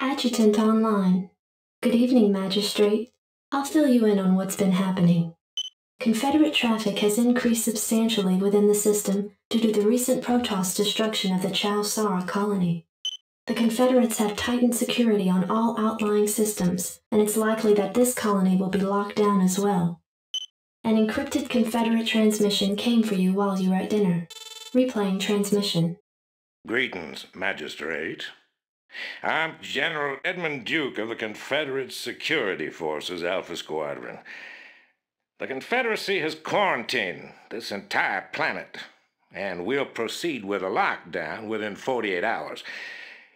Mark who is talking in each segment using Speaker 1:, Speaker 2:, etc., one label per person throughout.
Speaker 1: Adjutant online. Good evening, Magistrate. I'll fill you in on what's been happening. Confederate traffic has increased substantially within the system due to the recent Protoss destruction of the Chau Sara colony. The Confederates have tightened security on all outlying systems, and it's likely that this colony will be locked down as well. An encrypted Confederate transmission came for you while you were at dinner. Replaying transmission.
Speaker 2: Greetings, Magistrate. I'm General Edmund Duke of the Confederate Security Forces Alpha Squadron. The Confederacy has quarantined this entire planet, and we'll proceed with a lockdown within 48 hours.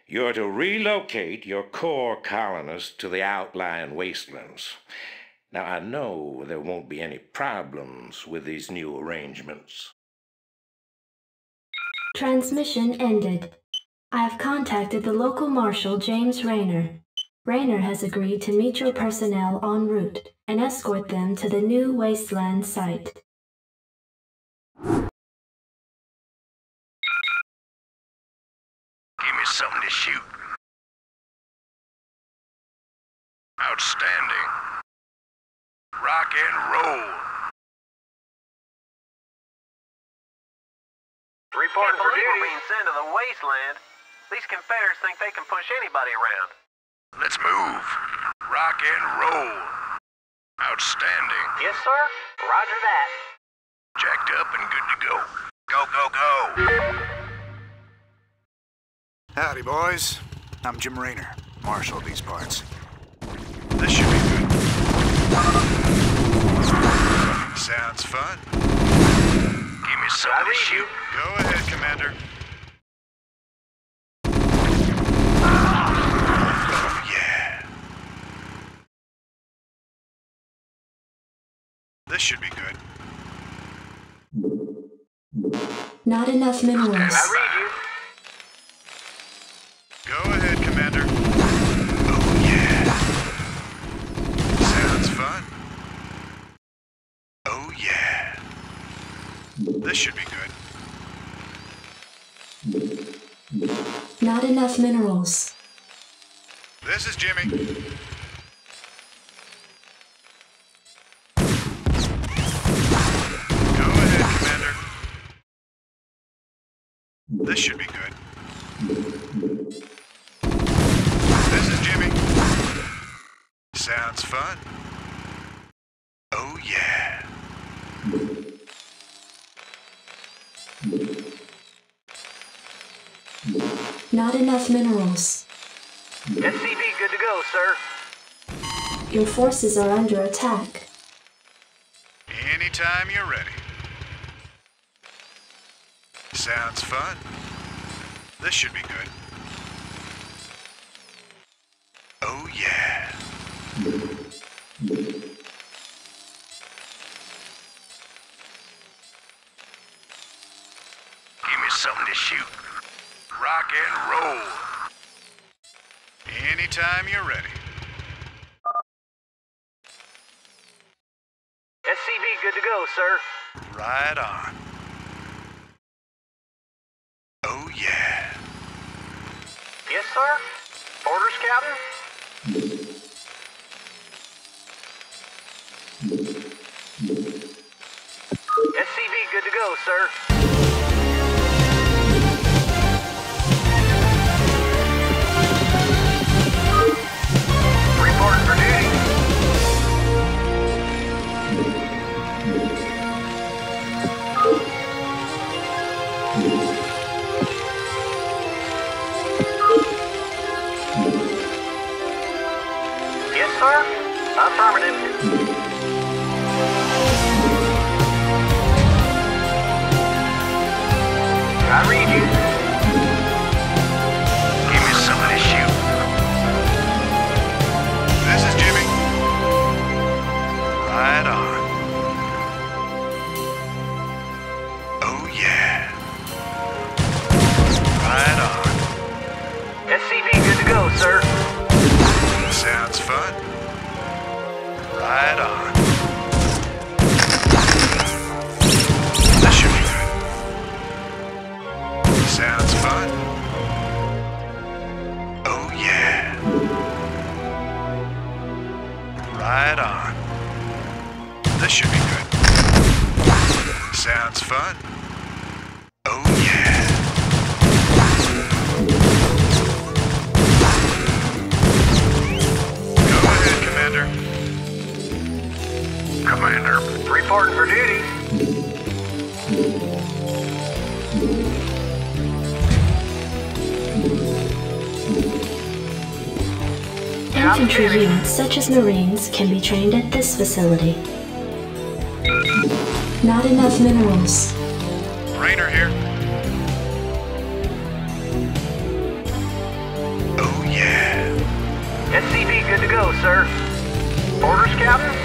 Speaker 2: You're to relocate your core colonists to the outlying wastelands. Now, I know there won't be any problems with these new arrangements.
Speaker 1: Transmission ended. I have contacted the local marshal, James Raynor. Raynor has agreed to meet your personnel en route and escort them to the new wasteland site.
Speaker 3: Give me something to shoot. Outstanding. Rock and roll.
Speaker 4: Reporting for duty. We're being sent to the wasteland. These Confederates think they can push anybody around.
Speaker 3: Let's move. Rock and roll. Outstanding.
Speaker 4: Yes, sir. Roger that.
Speaker 3: Jacked up and good to go. Go, go, go.
Speaker 5: Howdy, boys. I'm Jim Raynor, Marshal of these parts. This should be good. Sounds fun.
Speaker 3: Give me something to shoot.
Speaker 5: Go ahead, Commander. Oh, yeah. This should be good.
Speaker 1: Not enough minerals.
Speaker 4: I read you.
Speaker 5: Go ahead, Commander. Oh, yeah. Sounds fun. Oh, yeah. This should be good.
Speaker 1: Not enough minerals.
Speaker 5: This is Jimmy. Go ahead, Commander. This should be good. This is Jimmy. Sounds fun. Oh, yeah.
Speaker 1: Not enough minerals.
Speaker 4: SCV good to go, sir.
Speaker 1: Your forces are under attack.
Speaker 5: Anytime you're ready. Sounds fun. This should be good. Oh, yeah.
Speaker 3: Give me something to shoot. Rock and roll.
Speaker 5: Anytime you're ready.
Speaker 4: SCV good to go, sir.
Speaker 5: Right on. Oh, yeah.
Speaker 4: Yes, sir. Orders, Captain? SCV good to go, sir. Affirmative.
Speaker 1: Such as Marines can be trained at this facility. Not enough minerals.
Speaker 5: Raynor here. Oh, yeah.
Speaker 4: SCV good to go, sir. Orders, Captain?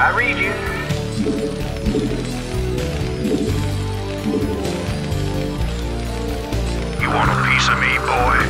Speaker 4: I read you.
Speaker 3: you want a piece of me, boy?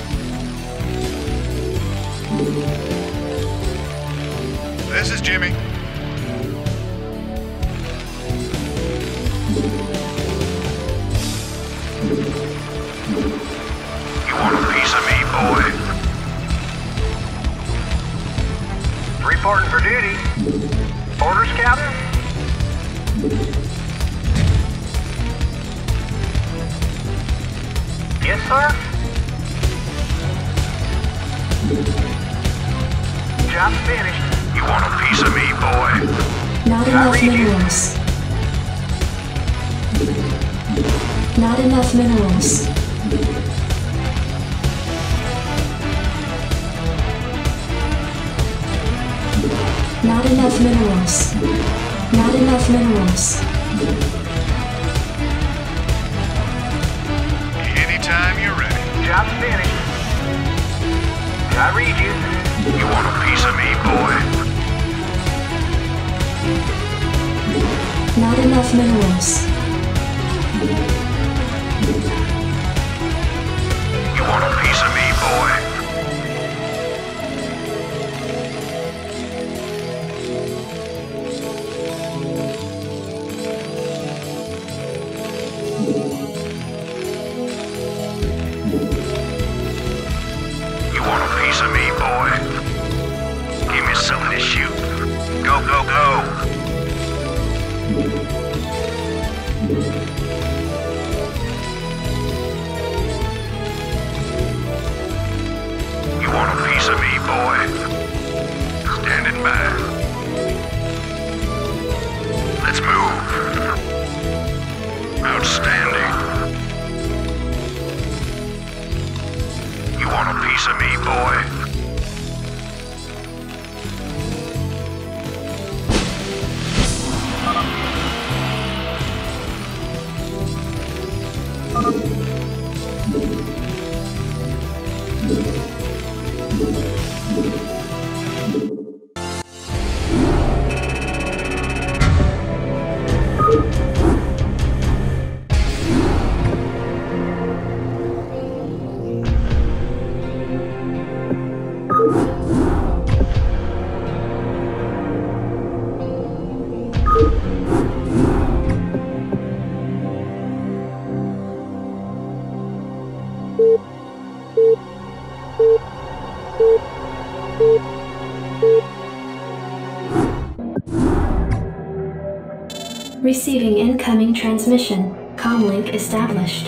Speaker 1: Receiving incoming transmission. Comlink established.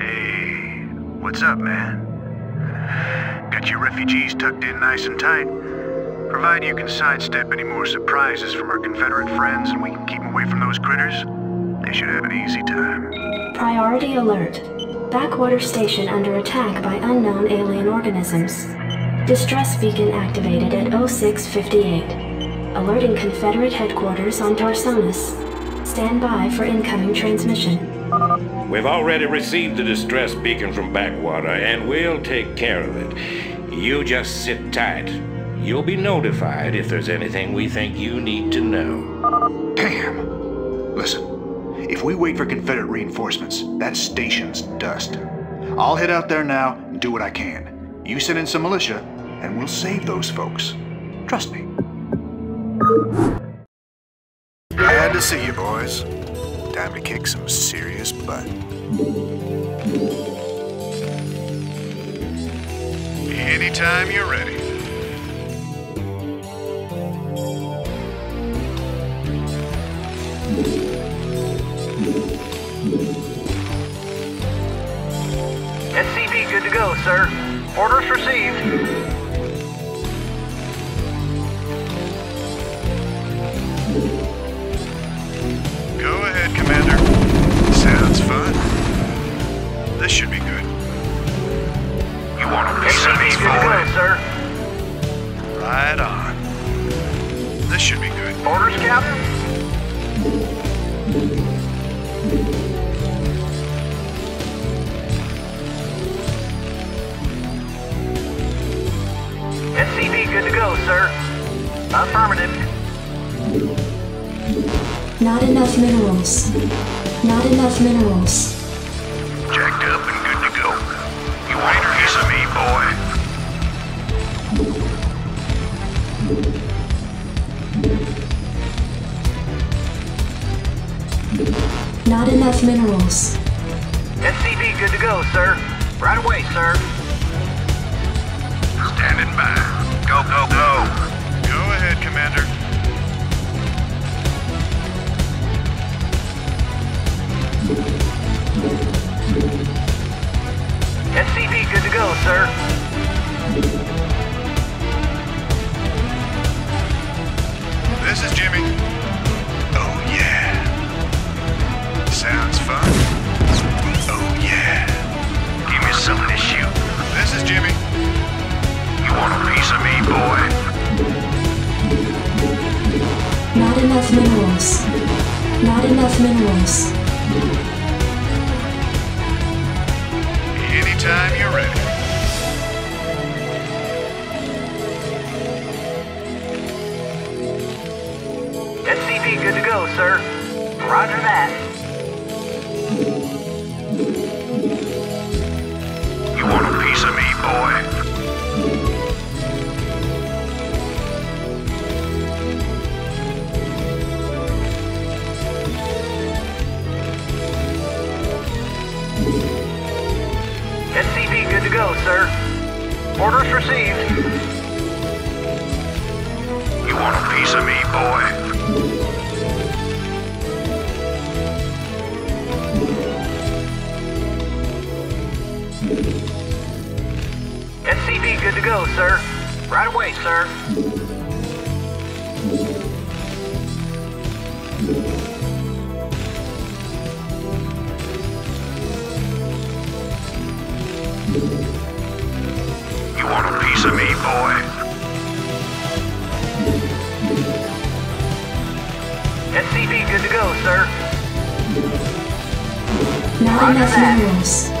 Speaker 5: Hey, what's up, man? Got your refugees tucked in nice and tight. Provided you can sidestep any more surprises from our Confederate friends and we can keep 'em away from those critters, they should have an easy time.
Speaker 1: Priority alert. Backwater station under attack by unknown alien organisms. Distress beacon activated at 0658. Alerting Confederate headquarters on Tarsonis. Stand by for incoming transmission.
Speaker 2: We've already received the distress beacon from Backwater, and we'll take care of it. You just sit tight. You'll be notified if there's anything we think you need to know.
Speaker 5: Damn. Listen, if we wait for Confederate reinforcements, that station's dust. I'll head out there now and do what I can. You send in some militia, and we'll save those folks. Trust me to see you, boys. Time to kick some serious butt. Anytime you're ready.
Speaker 4: SCV, good to
Speaker 5: go, sir. Orders received. This should be good.
Speaker 3: You want a piece of
Speaker 4: SCV
Speaker 3: me,
Speaker 4: good to go, sir.
Speaker 5: Right on. This should be good.
Speaker 4: Orders, Captain? SCV good to go, sir. Affirmative.
Speaker 1: Not enough minerals. Not enough minerals.
Speaker 3: Jacked up and good to go. You want a piece of me, boy?
Speaker 1: Not enough minerals.
Speaker 4: SCV good to go, sir. Right away, sir.
Speaker 3: Standing by. Go, go, go.
Speaker 5: Go ahead, Commander.
Speaker 4: SCV good to go, sir.
Speaker 5: This is Jimmy. Oh, yeah. Sounds fun. Oh, yeah.
Speaker 3: Give me something to shoot.
Speaker 5: This is Jimmy.
Speaker 3: You want a piece of me, boy?
Speaker 1: Not enough minerals. Not enough minerals.
Speaker 5: Anytime you're ready.
Speaker 4: Good to go, sir. Roger that. Received.
Speaker 3: You want a piece of me, boy?
Speaker 4: Good to go, sir. Right away, sir. SCV good to go, sir.
Speaker 1: Not
Speaker 4: Roger
Speaker 1: enough
Speaker 4: that.
Speaker 1: minerals.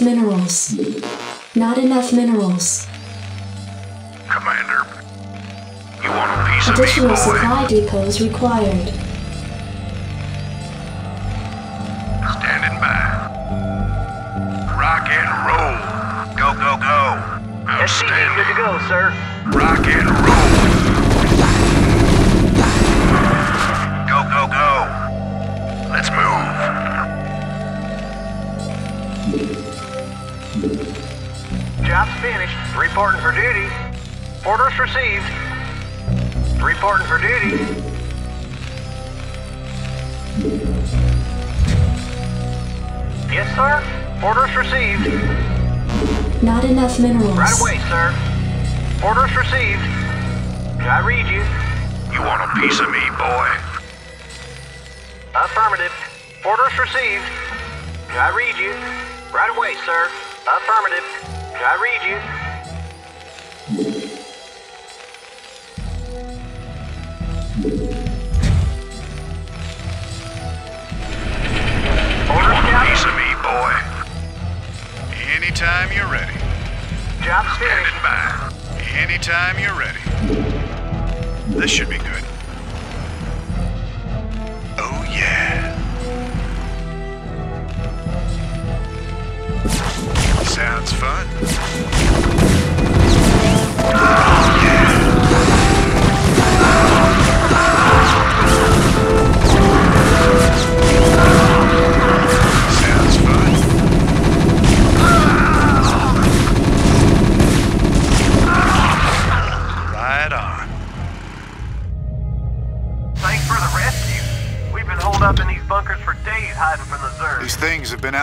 Speaker 1: Enough minerals. Not enough minerals.
Speaker 3: Commander. You want a piece of me,
Speaker 1: Additional
Speaker 3: boy?
Speaker 1: supply depots required. Enough minerals.
Speaker 4: Right away, sir. Orders received. I read you.
Speaker 3: You want a piece of me, boy?
Speaker 5: Affirmative. Orders received. I read you. Right away, sir. Affirmative. I read you.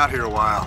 Speaker 3: Out here a while,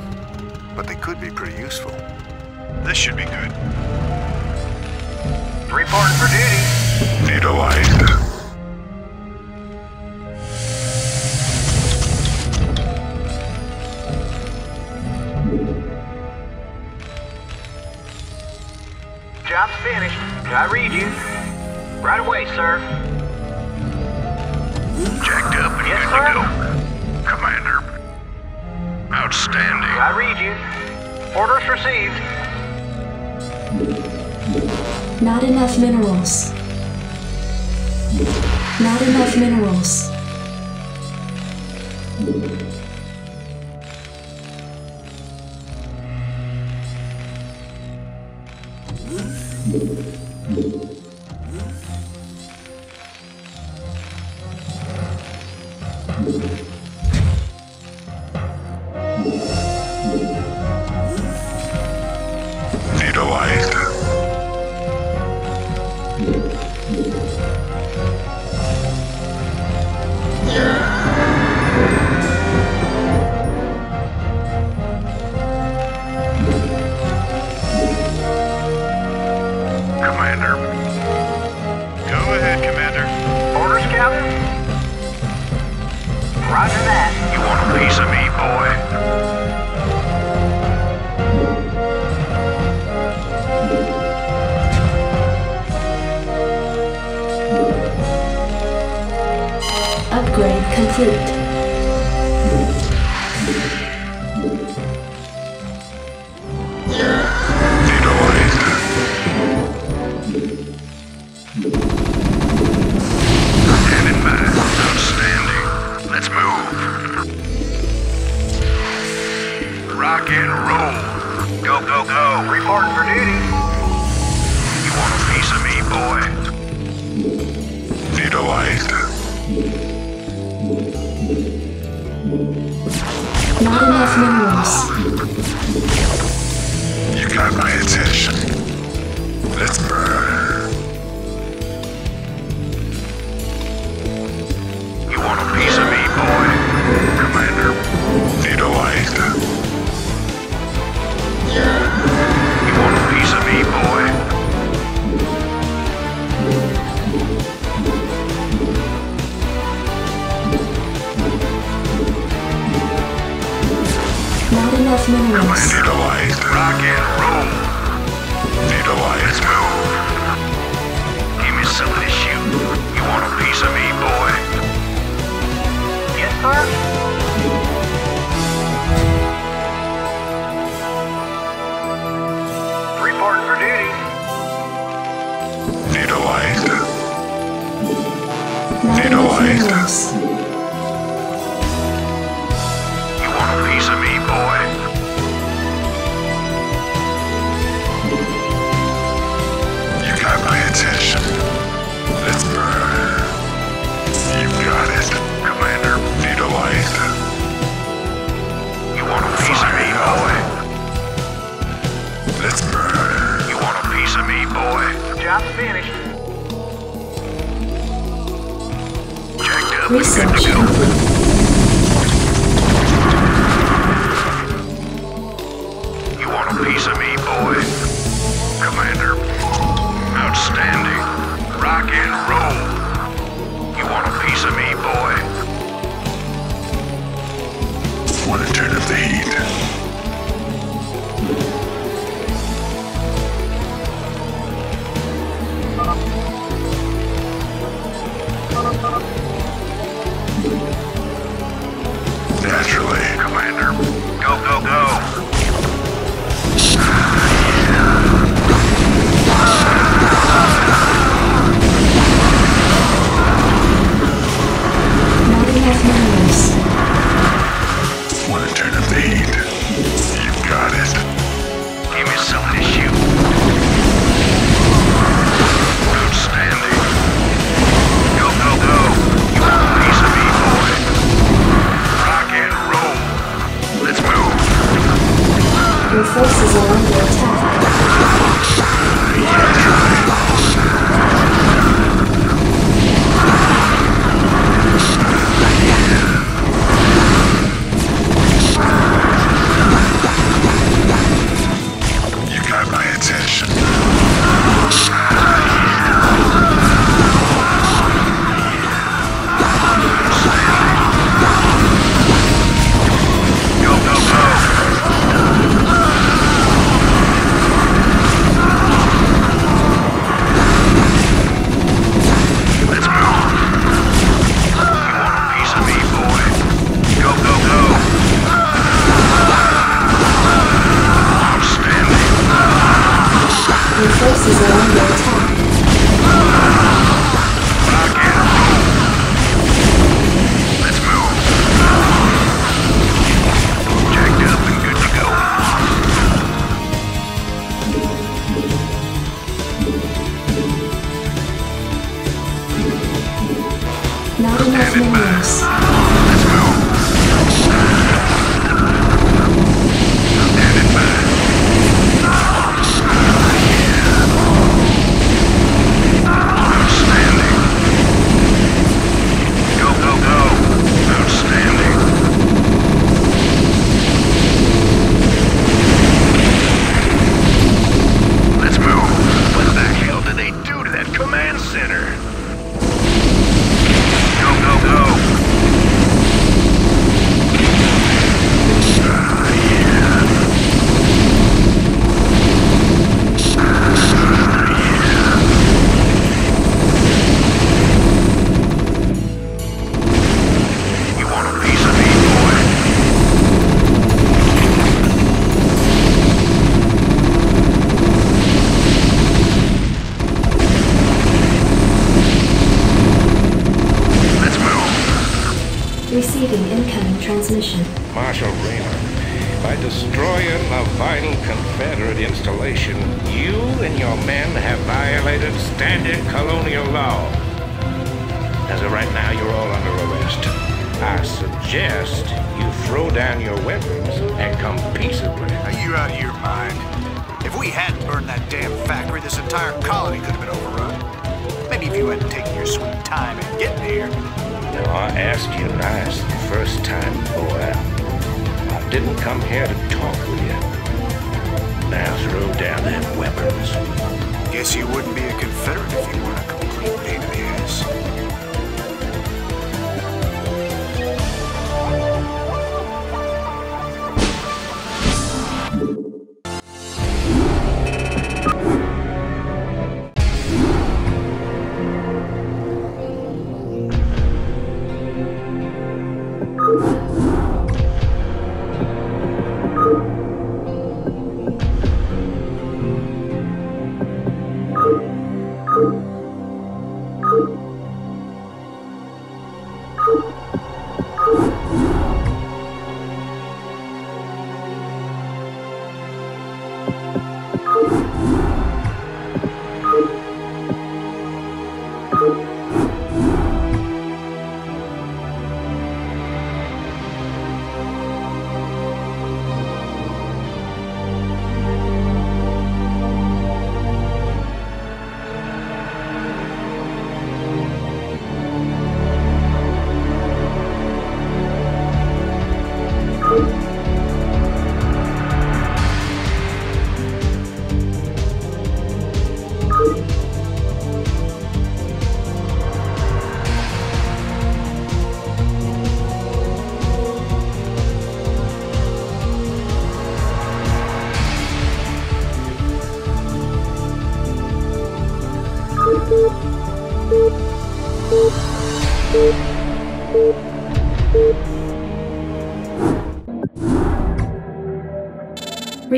Speaker 3: this
Speaker 6: is a
Speaker 3: window.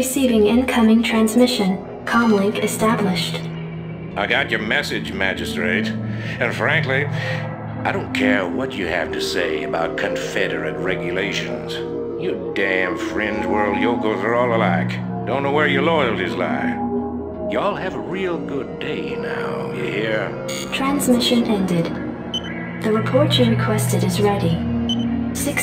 Speaker 1: Receiving incoming transmission. Comlink established.
Speaker 2: I got your message, Magistrate. And frankly, I don't care what you have to say about Confederate regulations. You damn fringe world yokels are all alike. Don't know where your loyalties lie. Y'all have a real good day now, you hear?
Speaker 1: Transmission ended. The report you requested is ready.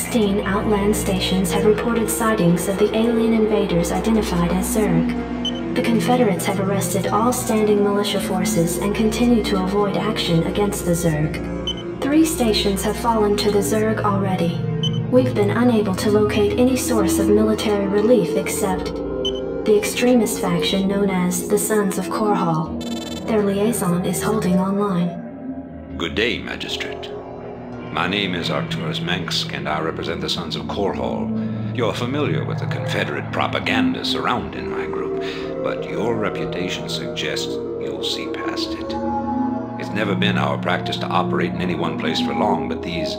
Speaker 1: 16 outland stations have reported sightings of the alien invaders identified as Zerg. The Confederates have arrested all standing militia forces and continue to avoid action against the Zerg. Three stations have fallen to the Zerg already. We've been unable to locate any source of military relief except the extremist faction known as the Sons of Korhal. Their liaison is holding online.
Speaker 7: Good day, Magistrate. My name is Arcturus Mengsk, and I represent the Sons of Korhal. You're familiar with the Confederate propaganda surrounding my group, but your reputation suggests you'll see past it. It's never been our practice to operate in any one place for long, but these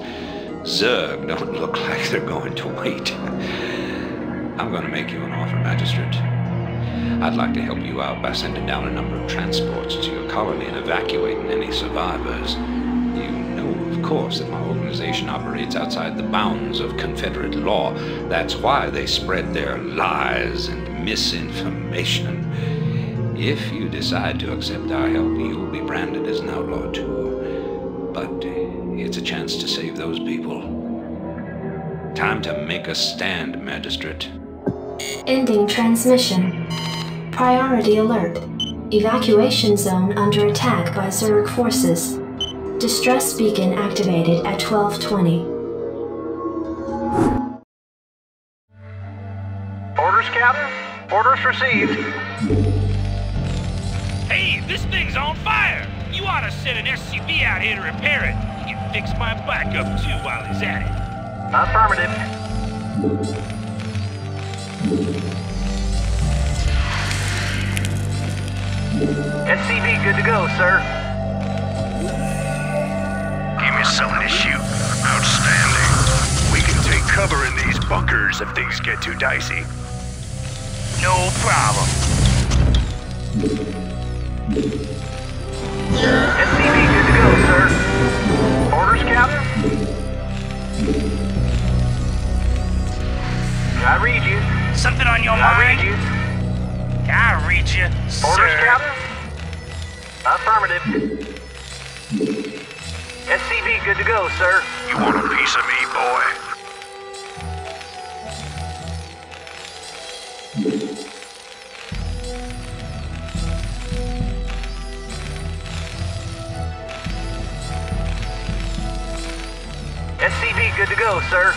Speaker 7: Zerg don't look like they're going to wait. I'm going to make you an offer, Magistrate. I'd like to help you out by sending down a number of transports to your colony and evacuating any survivors. Course, that my organization operates outside the bounds of Confederate law. That's why they spread their lies and misinformation. If you decide to accept our help, you'll be branded as an outlaw too. but it's a chance to save those people. Time to make a stand, Magistrate.
Speaker 1: Ending transmission. Priority alert. Evacuation zone under attack by Zerg forces. Distress beacon activated at 1220.
Speaker 4: Orders, Captain? Orders received.
Speaker 8: Hey, this thing's on fire! You ought to send an SCV out here to repair it. He can fix my backup too while he's at it.
Speaker 4: Affirmative. SCV good to go, sir.
Speaker 5: Me something to shoot. Outstanding. We can take cover in these bunkers if things get too dicey.
Speaker 8: No problem.
Speaker 4: SCV good to go, sir. Orders, Captain? I read you.
Speaker 8: Something on your
Speaker 4: I read
Speaker 8: mind?
Speaker 4: you.
Speaker 8: I read you,
Speaker 4: Orders,
Speaker 8: sir.
Speaker 4: Captain? Affirmative. SCV good to go, sir.
Speaker 5: You want a piece of me, boy?
Speaker 4: SCV good to go, sir.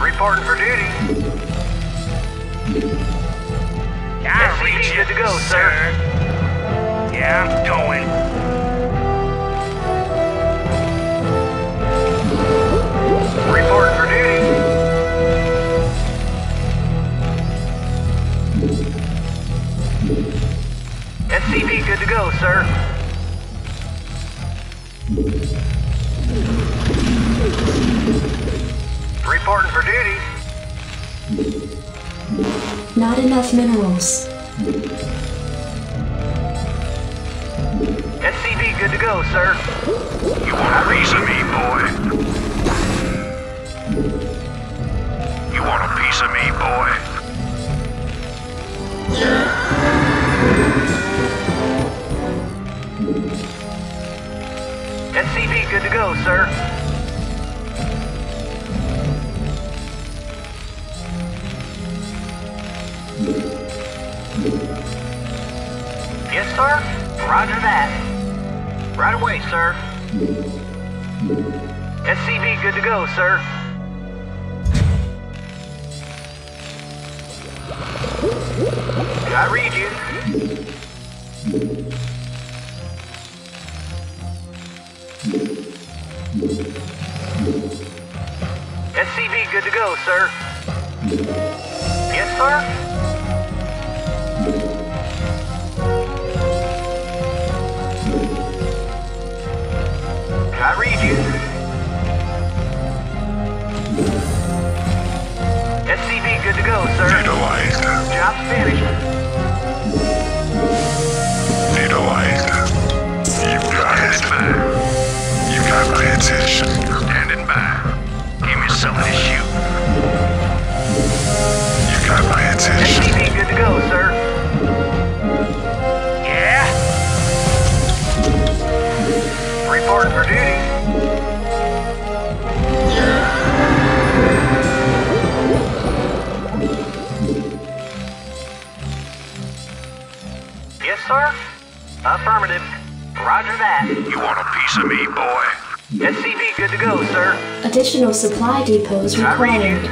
Speaker 4: Reporting for duty.
Speaker 8: I read you,
Speaker 4: good to go, sir.
Speaker 8: Yeah, I'm going.
Speaker 4: Reporting for duty. SCV good to go, sir. Reporting for duty.
Speaker 1: Not enough minerals.
Speaker 4: SCV good to go, sir.
Speaker 5: You want a piece of me, boy? You want a piece of me, boy?
Speaker 4: SCV good to go, sir. Yes, sir. Roger that. Right away, sir. SCV good to go, sir. I read you. SCV good to go, sir. Yes, sir.
Speaker 1: Depots
Speaker 4: I read
Speaker 1: required.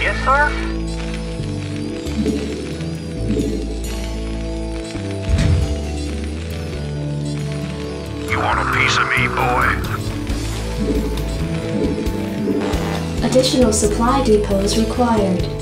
Speaker 4: Yes, sir.
Speaker 5: You want a piece of me, boy?
Speaker 1: Additional supply depots required.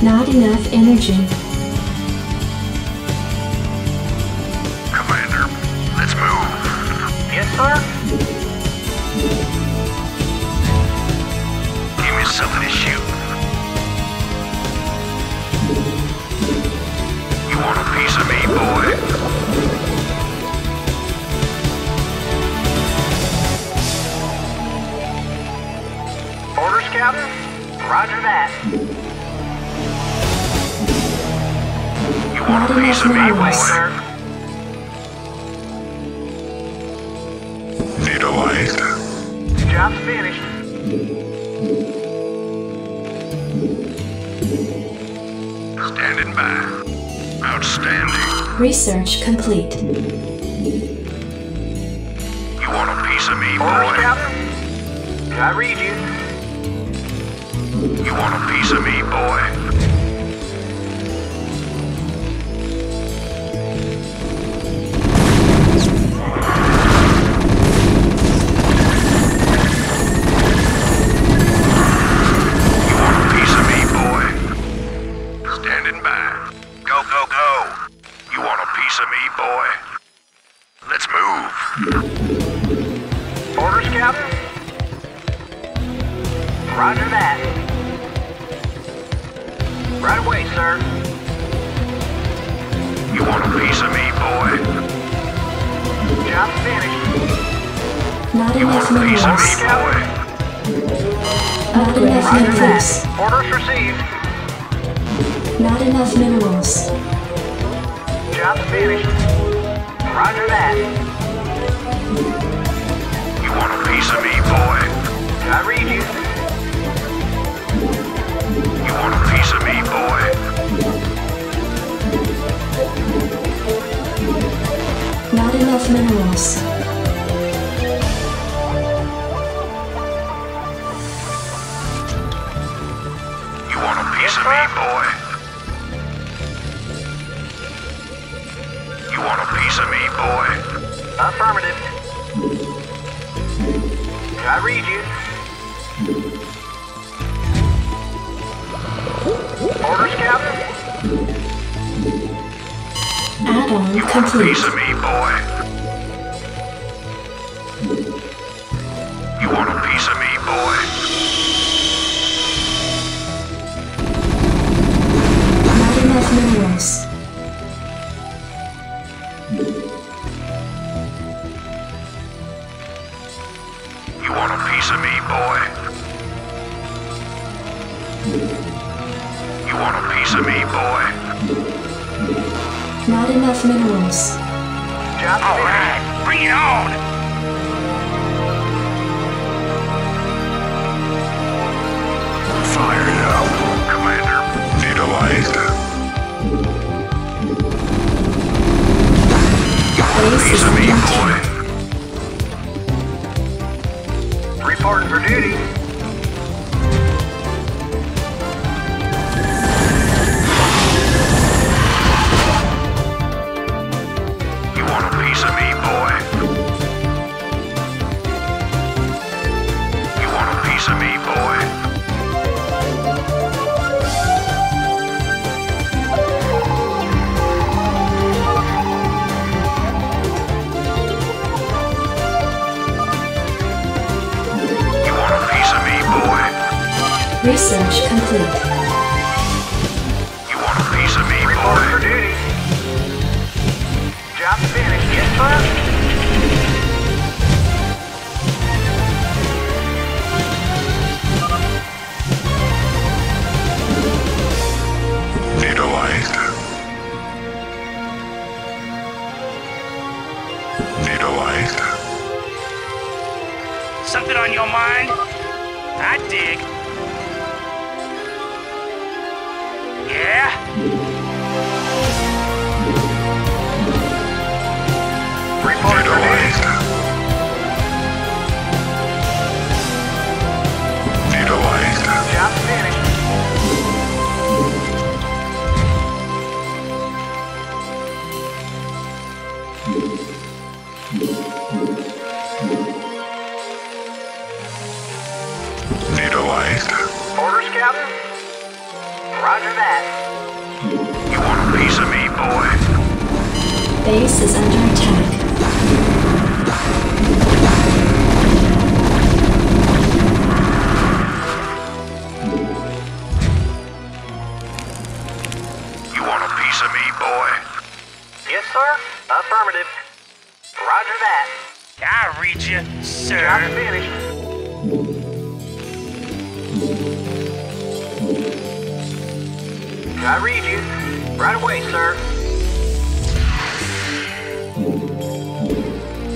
Speaker 3: Not enough energy. Complete.
Speaker 8: Something on your mind? I dig. Yeah?
Speaker 4: Roger that.
Speaker 3: You want a piece of me, boy?
Speaker 1: Base is under attack.
Speaker 3: You want a piece of me, boy?
Speaker 4: Yes, sir. Affirmative. Roger that.
Speaker 8: I read you,
Speaker 4: Job
Speaker 8: sir.
Speaker 4: finished. I read you. Right away, sir.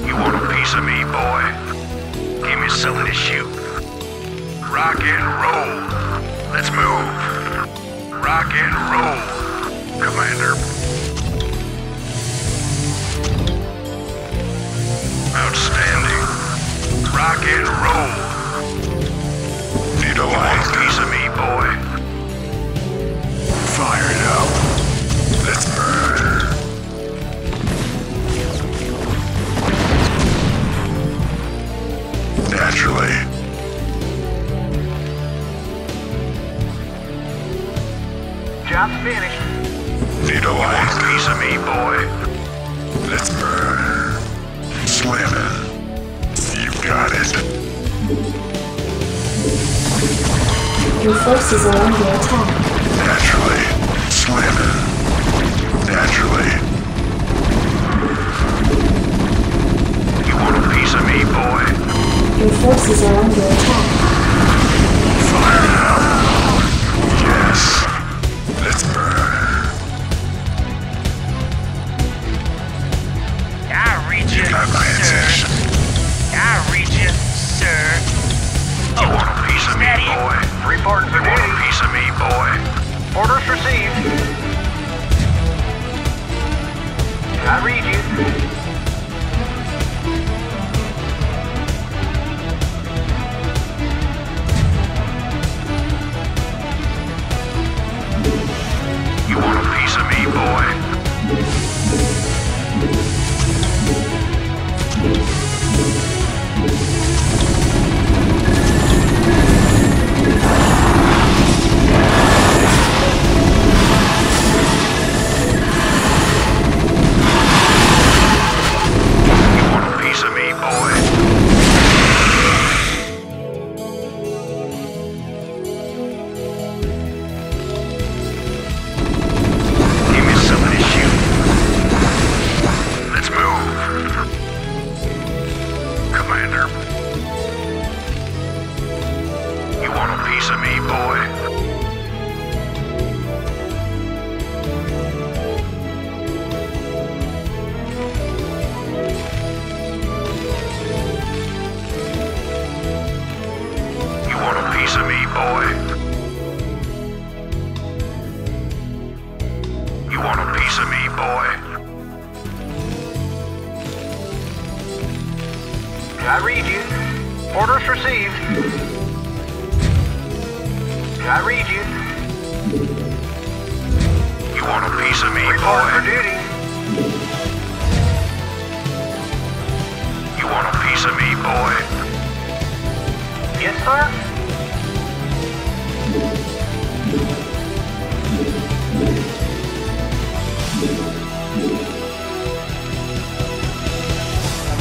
Speaker 3: You want a piece of me, boy? Give me something to shoot. Rock and roll. Let's move. Rock and roll, Commander. Outstanding. Rock and roll. Need a light. piece of me, boy. Fire it up. Let's burn. Naturally.
Speaker 4: Job finished.
Speaker 3: Need a light. piece of me, boy. Let's burn. Slamming. You got it.
Speaker 1: Your forces are under attack.
Speaker 3: Naturally. Slamming. Naturally. You want a piece of me, boy?
Speaker 1: Your forces are under attack.
Speaker 8: get there?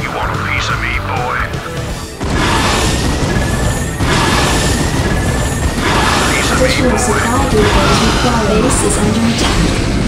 Speaker 8: You
Speaker 3: want a piece of me, boy? Piece supply depot boy. Base is under attack.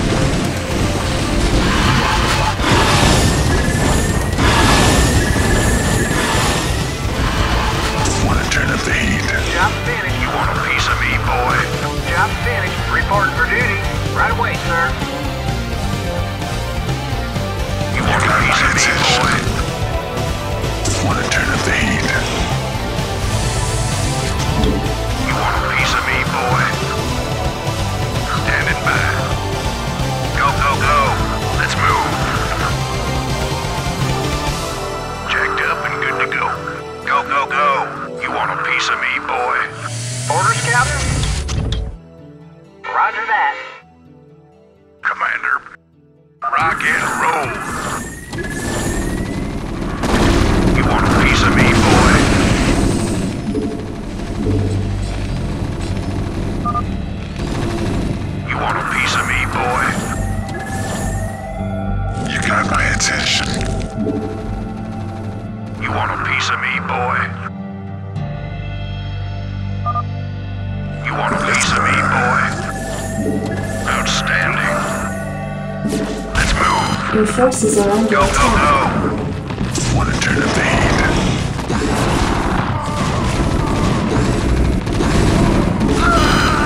Speaker 3: forces are under
Speaker 1: go,
Speaker 3: attack.
Speaker 1: Go,
Speaker 9: go. Wanna turn a page?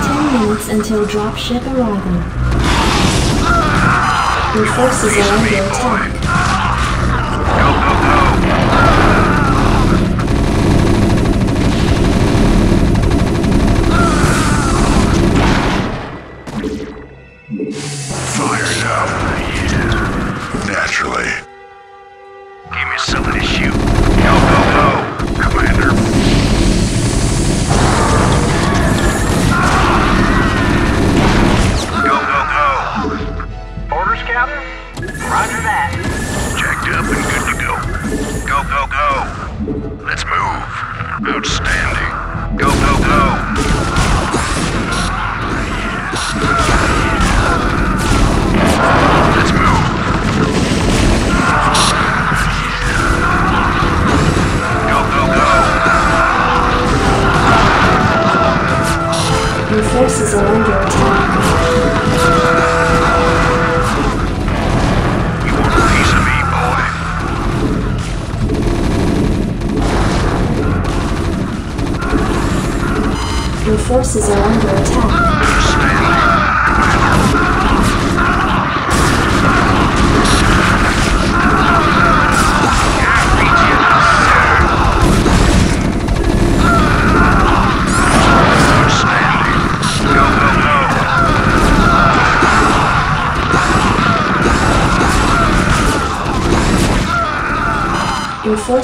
Speaker 3: Ten minutes until dropship arrival. Your forces are under attack.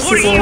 Speaker 1: 你
Speaker 3: 别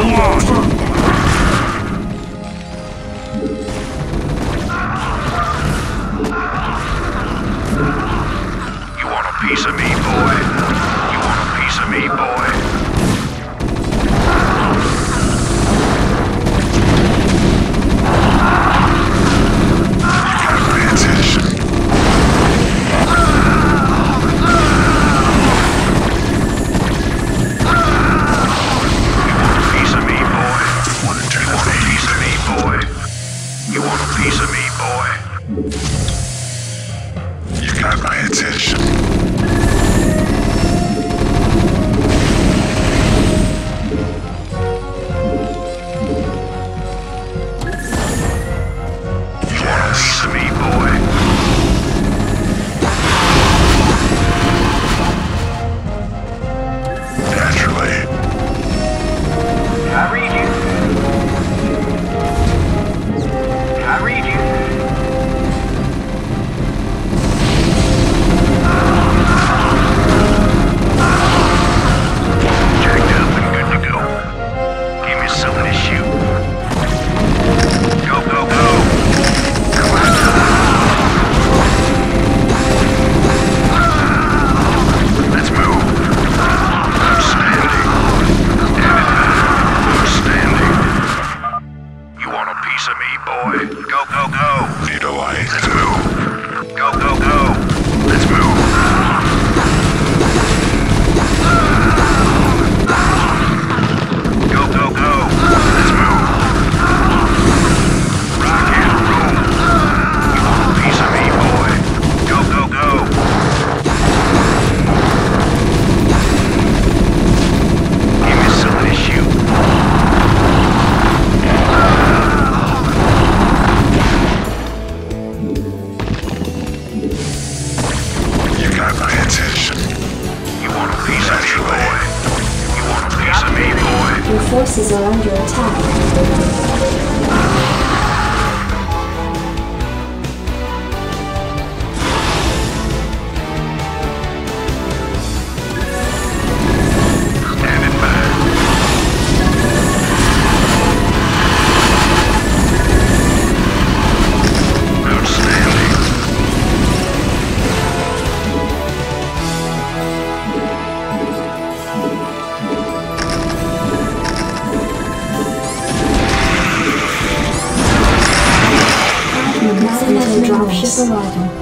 Speaker 3: Peace.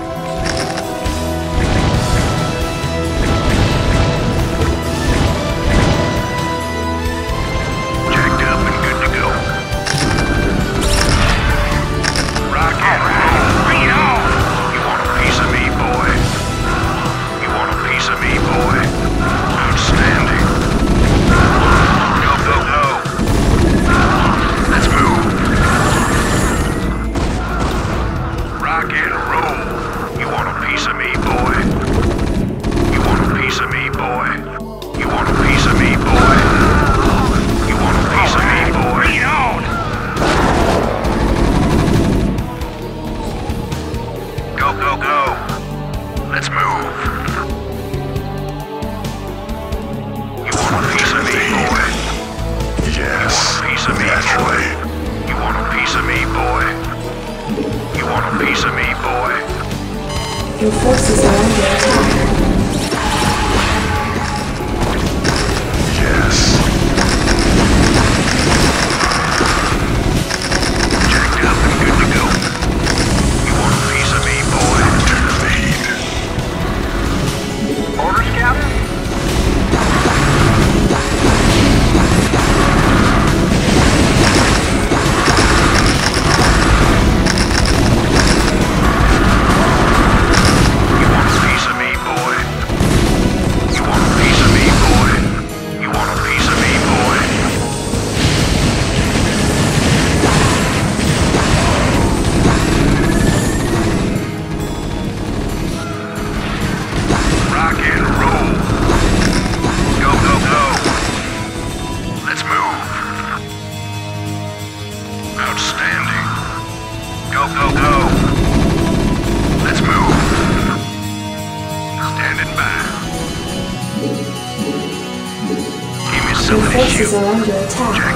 Speaker 3: is under attack.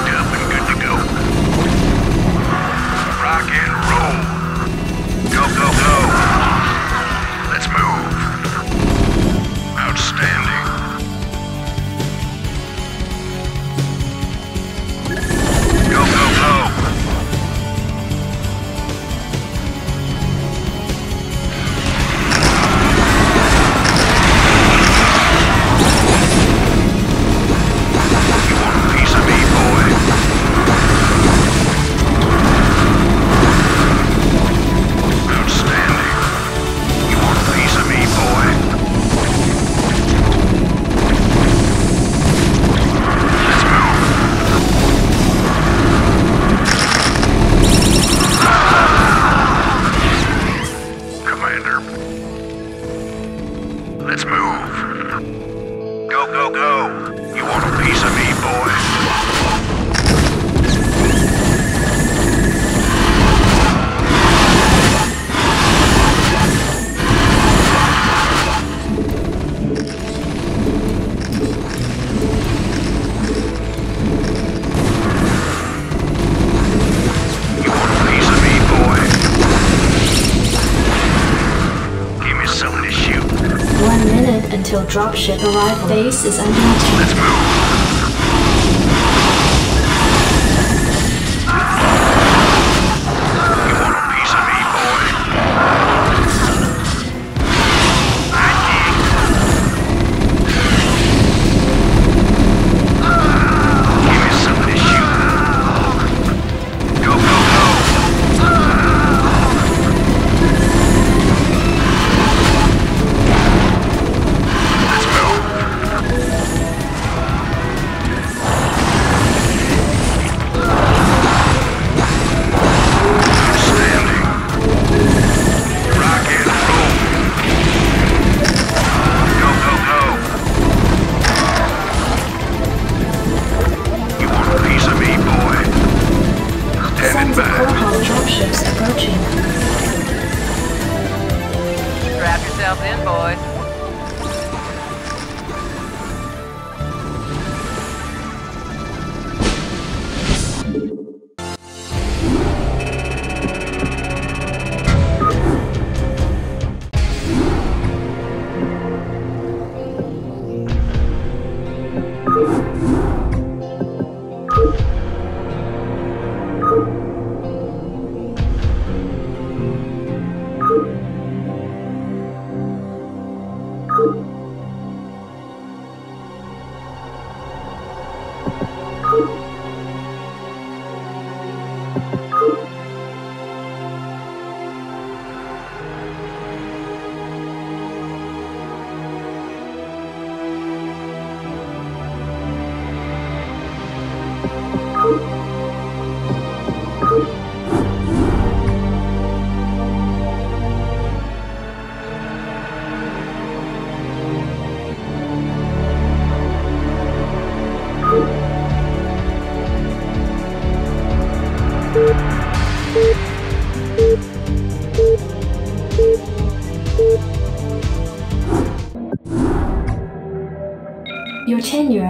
Speaker 1: dropship arrival. Base is under
Speaker 3: Let's move.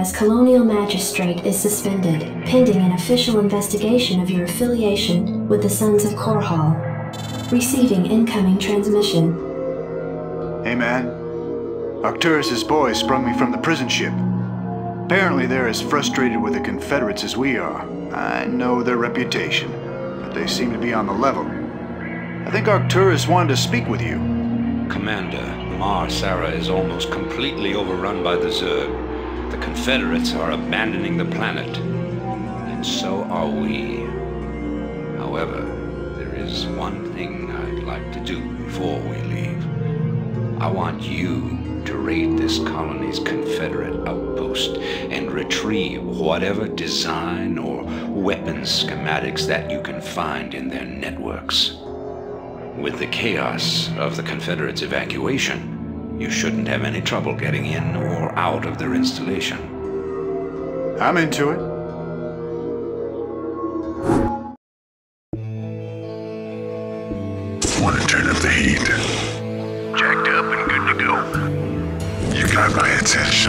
Speaker 1: As Colonial Magistrate is suspended, pending an official investigation of your affiliation with the Sons of Korhal. Receiving incoming transmission.
Speaker 5: Hey, man. Arcturus's boy sprung me from the prison ship. Apparently, they're as frustrated with the Confederates as we are. I know their reputation, but they seem to be on the level. I think Arcturus wanted to speak with you.
Speaker 7: Commander, Mar Sara is almost completely overrun by the Zerg. Confederates are abandoning the planet. And so are we. However, there is one thing I'd like to do before we leave. I want you to raid this colony's Confederate outpost and retrieve whatever design or weapons schematics that you can find in their networks. With the chaos of the Confederates' evacuation, you shouldn't have any trouble getting in or out of their installation.
Speaker 5: I'm into it.
Speaker 3: Want to turn up the heat? Jacked up and good to go. You got my attention.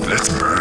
Speaker 3: Let's
Speaker 9: burn.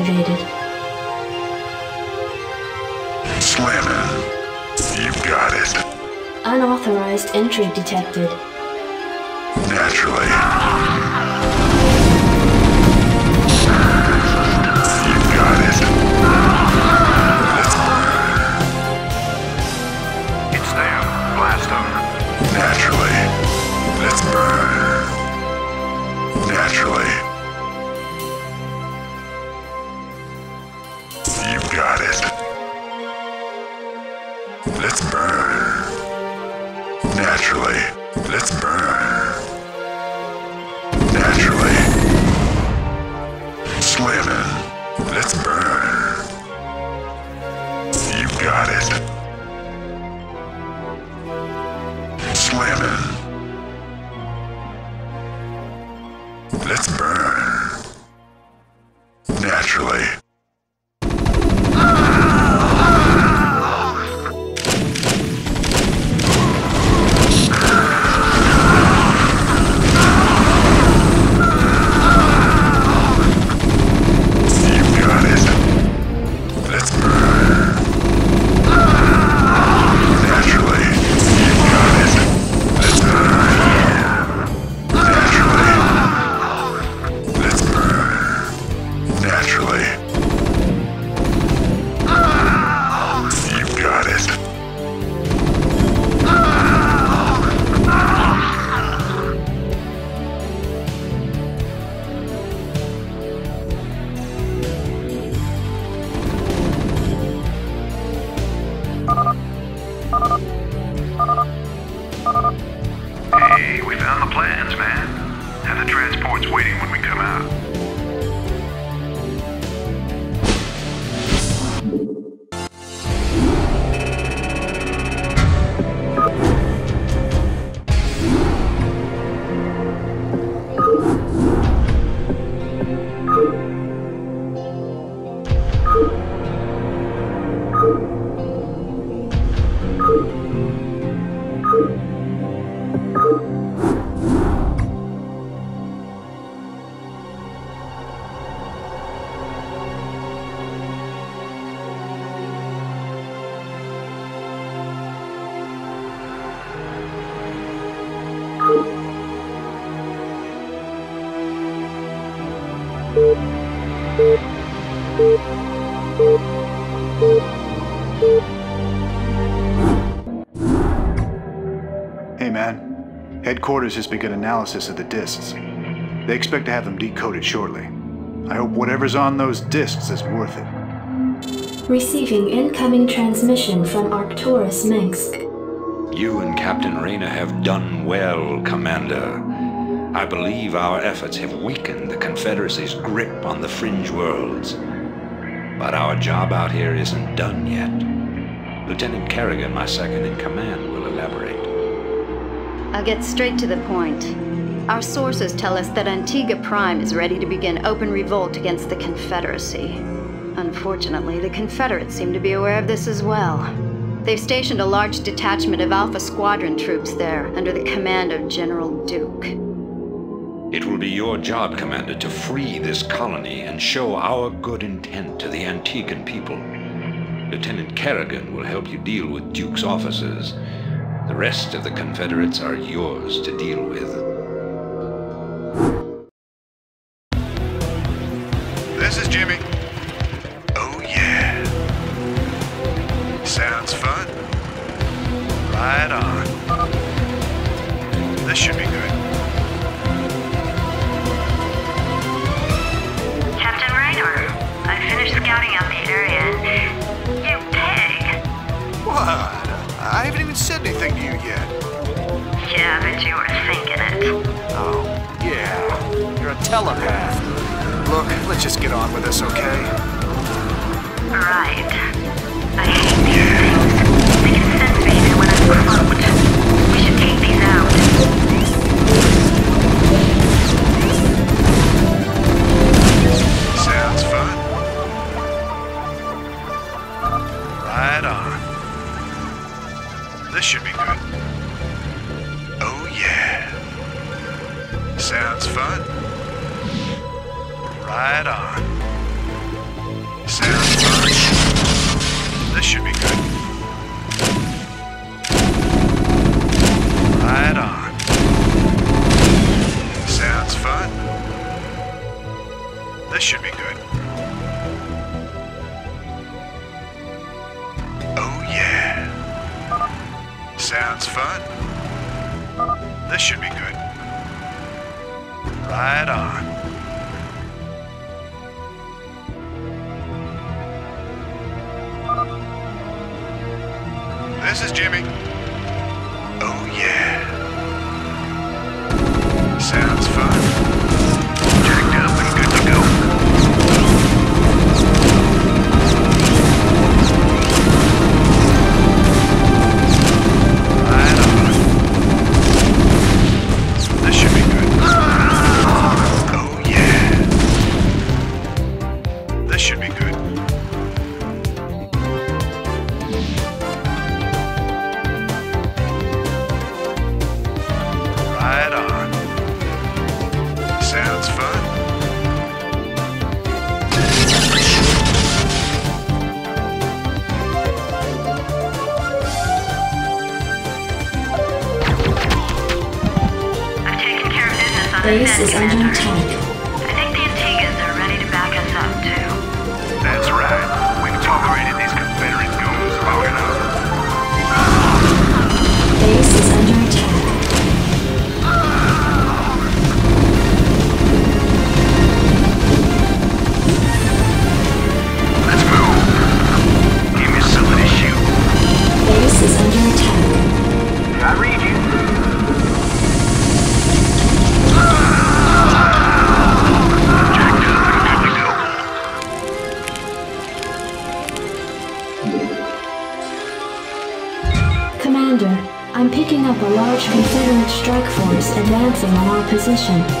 Speaker 1: activated.
Speaker 9: Slamming. You've got it.
Speaker 1: Unauthorized entry detected.
Speaker 5: Headquarters has begun analysis of the discs. They expect to have them decoded shortly. I hope whatever's on those discs is worth it.
Speaker 1: Receiving incoming transmission from Arcturus Mengsk.
Speaker 7: You and Captain Raynor have done well, Commander. I believe our efforts have weakened the Confederacy's grip on the fringe worlds. But our job out here isn't done yet. Lieutenant Kerrigan, my second in command, will elaborate.
Speaker 10: I'll get straight to the point. Our sources tell us that Antigua Prime is ready to begin open revolt against the Confederacy. Unfortunately, the Confederates seem to be aware of this as well. They've stationed a large detachment of Alpha Squadron troops there under the command of General Duke.
Speaker 7: It will be your job, Commander, to free this colony and show our good intent to the Antiguan people. Lieutenant Kerrigan will help you deal with Duke's officers. Rest of the Confederates are yours to deal with.
Speaker 4: position.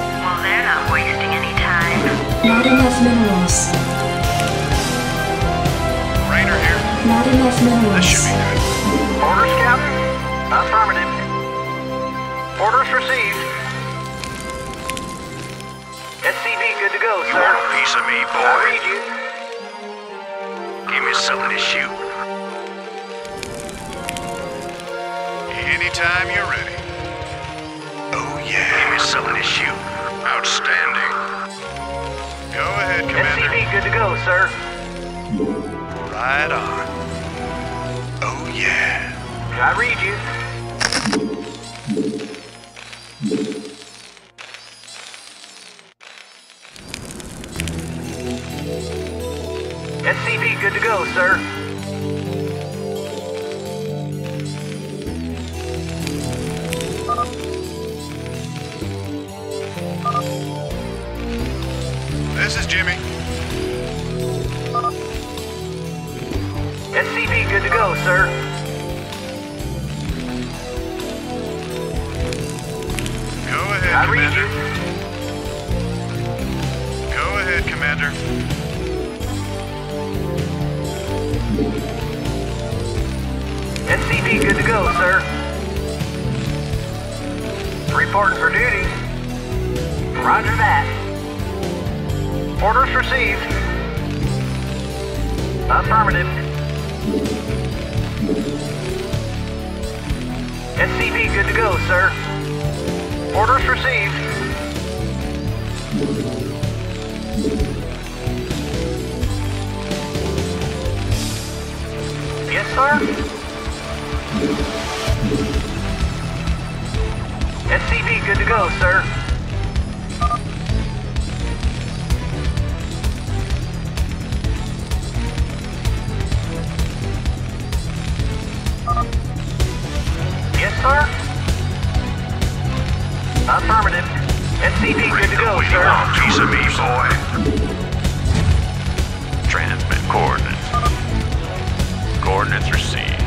Speaker 4: LAPD,
Speaker 3: good
Speaker 1: to go.
Speaker 3: Piece of me, boy. Transmit coordinates. Coordinates received.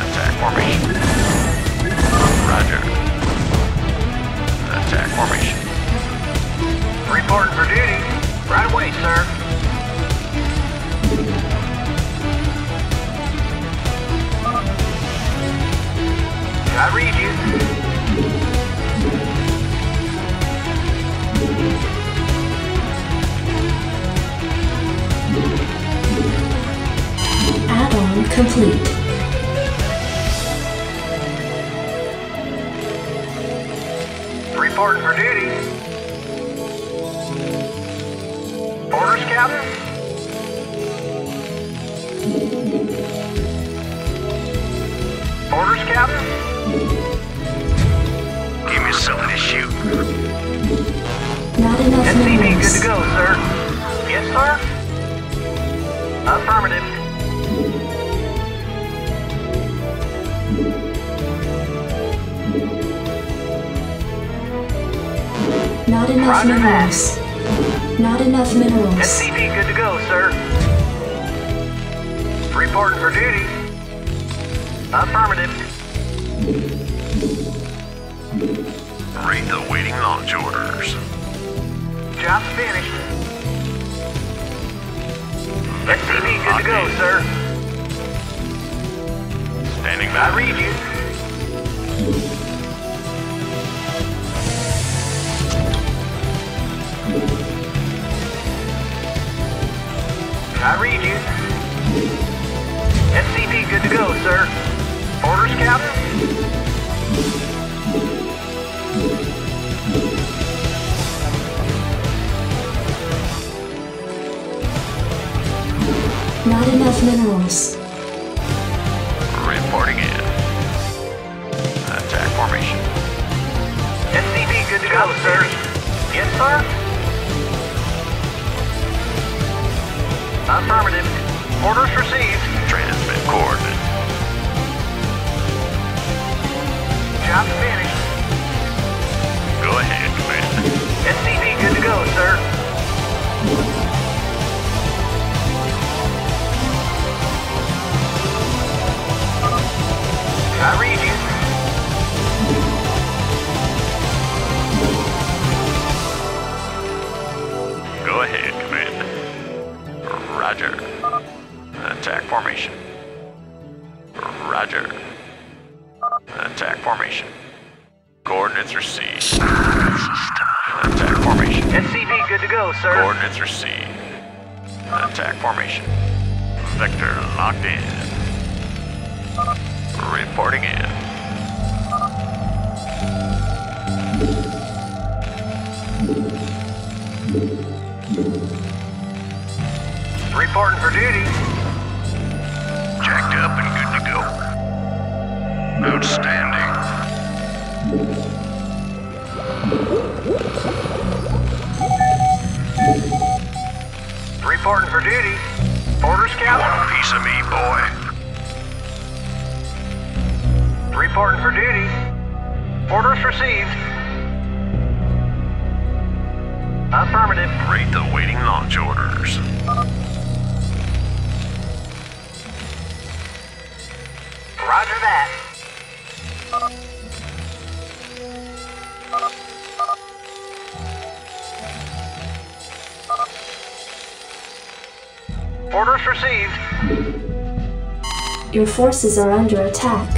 Speaker 3: Attack formation. Roger. Attack formation.
Speaker 1: Reporting for duty. Right away, sir. I read you.
Speaker 4: Add-on complete.
Speaker 1: Reporting for duty. Orders, Captain? Orders, Captain?
Speaker 3: Give me something to shoot.
Speaker 4: Not enough
Speaker 1: SCV, good to go, sir. Yes, sir? Affirmative. Not enough
Speaker 4: Roger that.
Speaker 1: minerals. Not enough minerals.
Speaker 4: SCV good to go, sir. Reporting for duty. Affirmative.
Speaker 3: Read the waiting launch orders.
Speaker 4: Job's finished. SCV good to go, sir.
Speaker 3: Standing
Speaker 4: I
Speaker 3: by.
Speaker 4: read you. I read you. SCV good to go, sir. Orders, Captain?
Speaker 1: Not enough minerals.
Speaker 3: Reporting in. Attack formation.
Speaker 4: SCV good to go, sir. Yes, sir? Affirmative. Orders received.
Speaker 3: Transmit coordinate.
Speaker 4: Job finished.
Speaker 3: Roger. Attack formation. Roger. Attack formation. Coordinates received. Attack formation.
Speaker 4: SCV good to go, sir.
Speaker 3: Coordinates received. Attack formation. Vector locked in. Reporting in.
Speaker 4: Reporting for duty.
Speaker 3: Jacked up and good to go. Outstanding.
Speaker 4: Reporting for duty. Orders, Captain?
Speaker 3: A piece of me, boy?
Speaker 4: Reporting for duty. Orders received. Affirmative.
Speaker 3: Read the waiting launch orders.
Speaker 1: Your forces are under attack.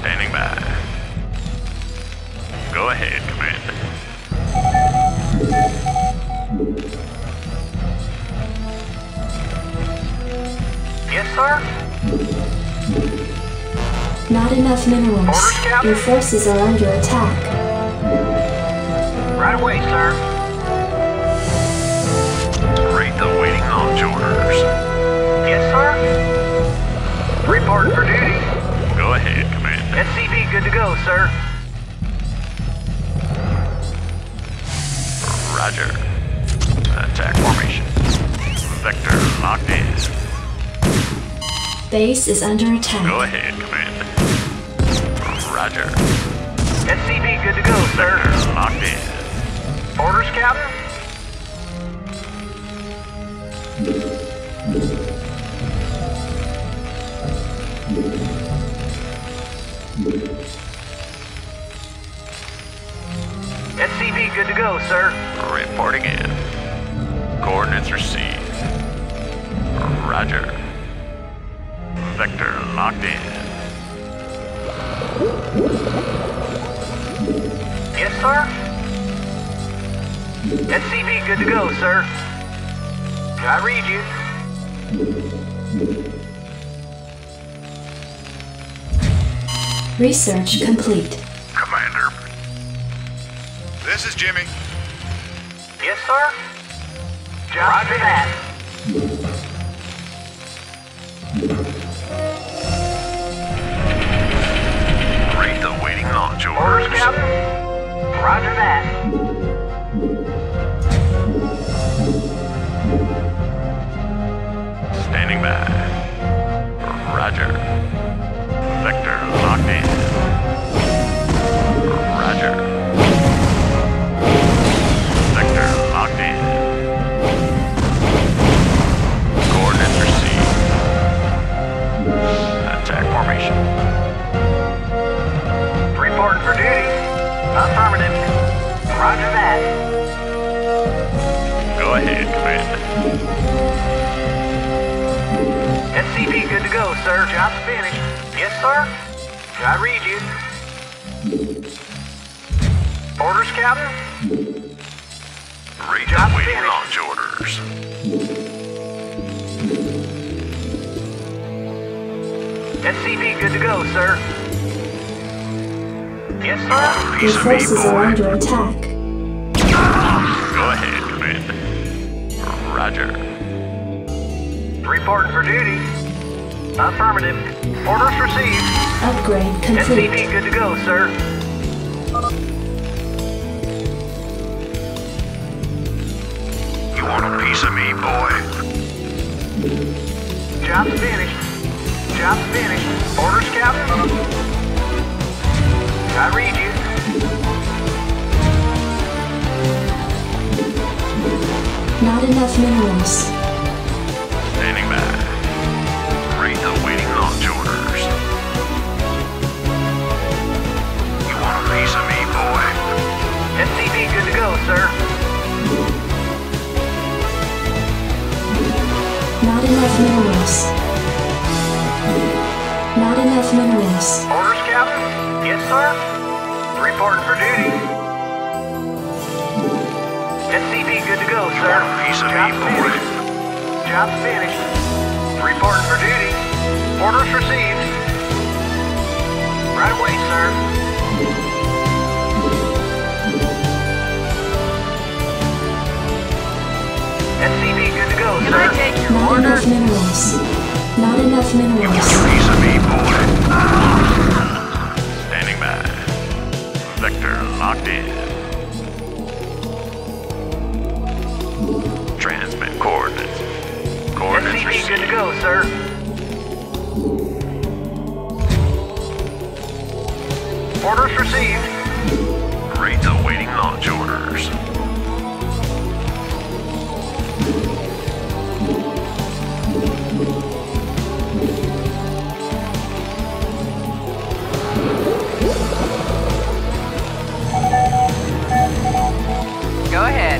Speaker 3: Standing by. Go ahead, Commander.
Speaker 4: Yes, sir?
Speaker 1: Not enough minerals.
Speaker 4: Orders,
Speaker 1: Your forces are under attack.
Speaker 4: Right away, sir.
Speaker 3: Orders.
Speaker 4: Yes, sir? Reporting for duty.
Speaker 3: Go ahead, Commander.
Speaker 4: SCV good to go, sir.
Speaker 3: Roger. Attack formation. Vector locked in.
Speaker 1: Base is under attack.
Speaker 3: Go ahead, Commander. Roger.
Speaker 4: SCV good to go, sir.
Speaker 3: Vector locked in.
Speaker 4: Orders, Captain? SCV good to go, sir.
Speaker 3: Reporting in. Coordinates received. Roger. Vector locked in.
Speaker 4: Yes, sir? SCV good to go, sir. I read you.
Speaker 1: Research complete.
Speaker 5: Commander. This is Jimmy.
Speaker 4: Yes, sir? Roger that.
Speaker 3: Read the waiting launch
Speaker 4: Orders,
Speaker 3: orders.
Speaker 4: Roger that.
Speaker 3: Roger.
Speaker 4: Go, sir. Job's finished. Yes, sir. I read you. Orders, Captain?
Speaker 11: Read
Speaker 4: Job
Speaker 11: the waiting
Speaker 4: finished.
Speaker 11: launch orders.
Speaker 4: SCV good to go, sir. Yes, sir.
Speaker 11: want a
Speaker 1: Your
Speaker 11: piece of me,
Speaker 1: forces are under attack.
Speaker 11: Go ahead, Commander. Roger.
Speaker 4: Reporting for duty. Affirmative. Orders received.
Speaker 1: Upgrade complete.
Speaker 4: SCV good to go, sir.
Speaker 11: You want a piece of me, boy?
Speaker 4: Job's finished. Job's finished. Orders, Captain? I read you.
Speaker 1: Not enough minerals.
Speaker 4: Sir.
Speaker 1: Not enough minerals. Not enough minerals.
Speaker 4: Orders, Captain? Yes, sir. Reporting for duty. SCV good to go, sir.
Speaker 11: want a piece of me,
Speaker 4: Job's
Speaker 11: boy?
Speaker 4: finished. Job's finished. Reporting for duty. Orders received. Right away, sir. SCV good to go,
Speaker 12: Can
Speaker 4: sir.
Speaker 12: I take your
Speaker 1: Not
Speaker 12: order?
Speaker 1: enough minerals. Not enough
Speaker 11: You
Speaker 1: minerals.
Speaker 11: want a piece of me, boy? Standing by. Vector locked in. Transmit coordinates. Coordinates
Speaker 4: SCP good to go, sir. Orders received.
Speaker 11: Read the waiting launch orders.
Speaker 12: Go ahead,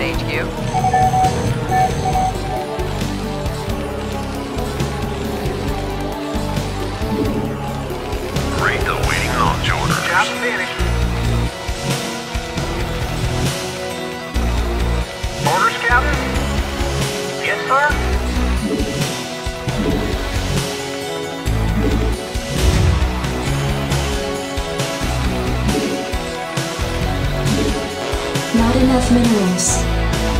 Speaker 1: Not enough minerals.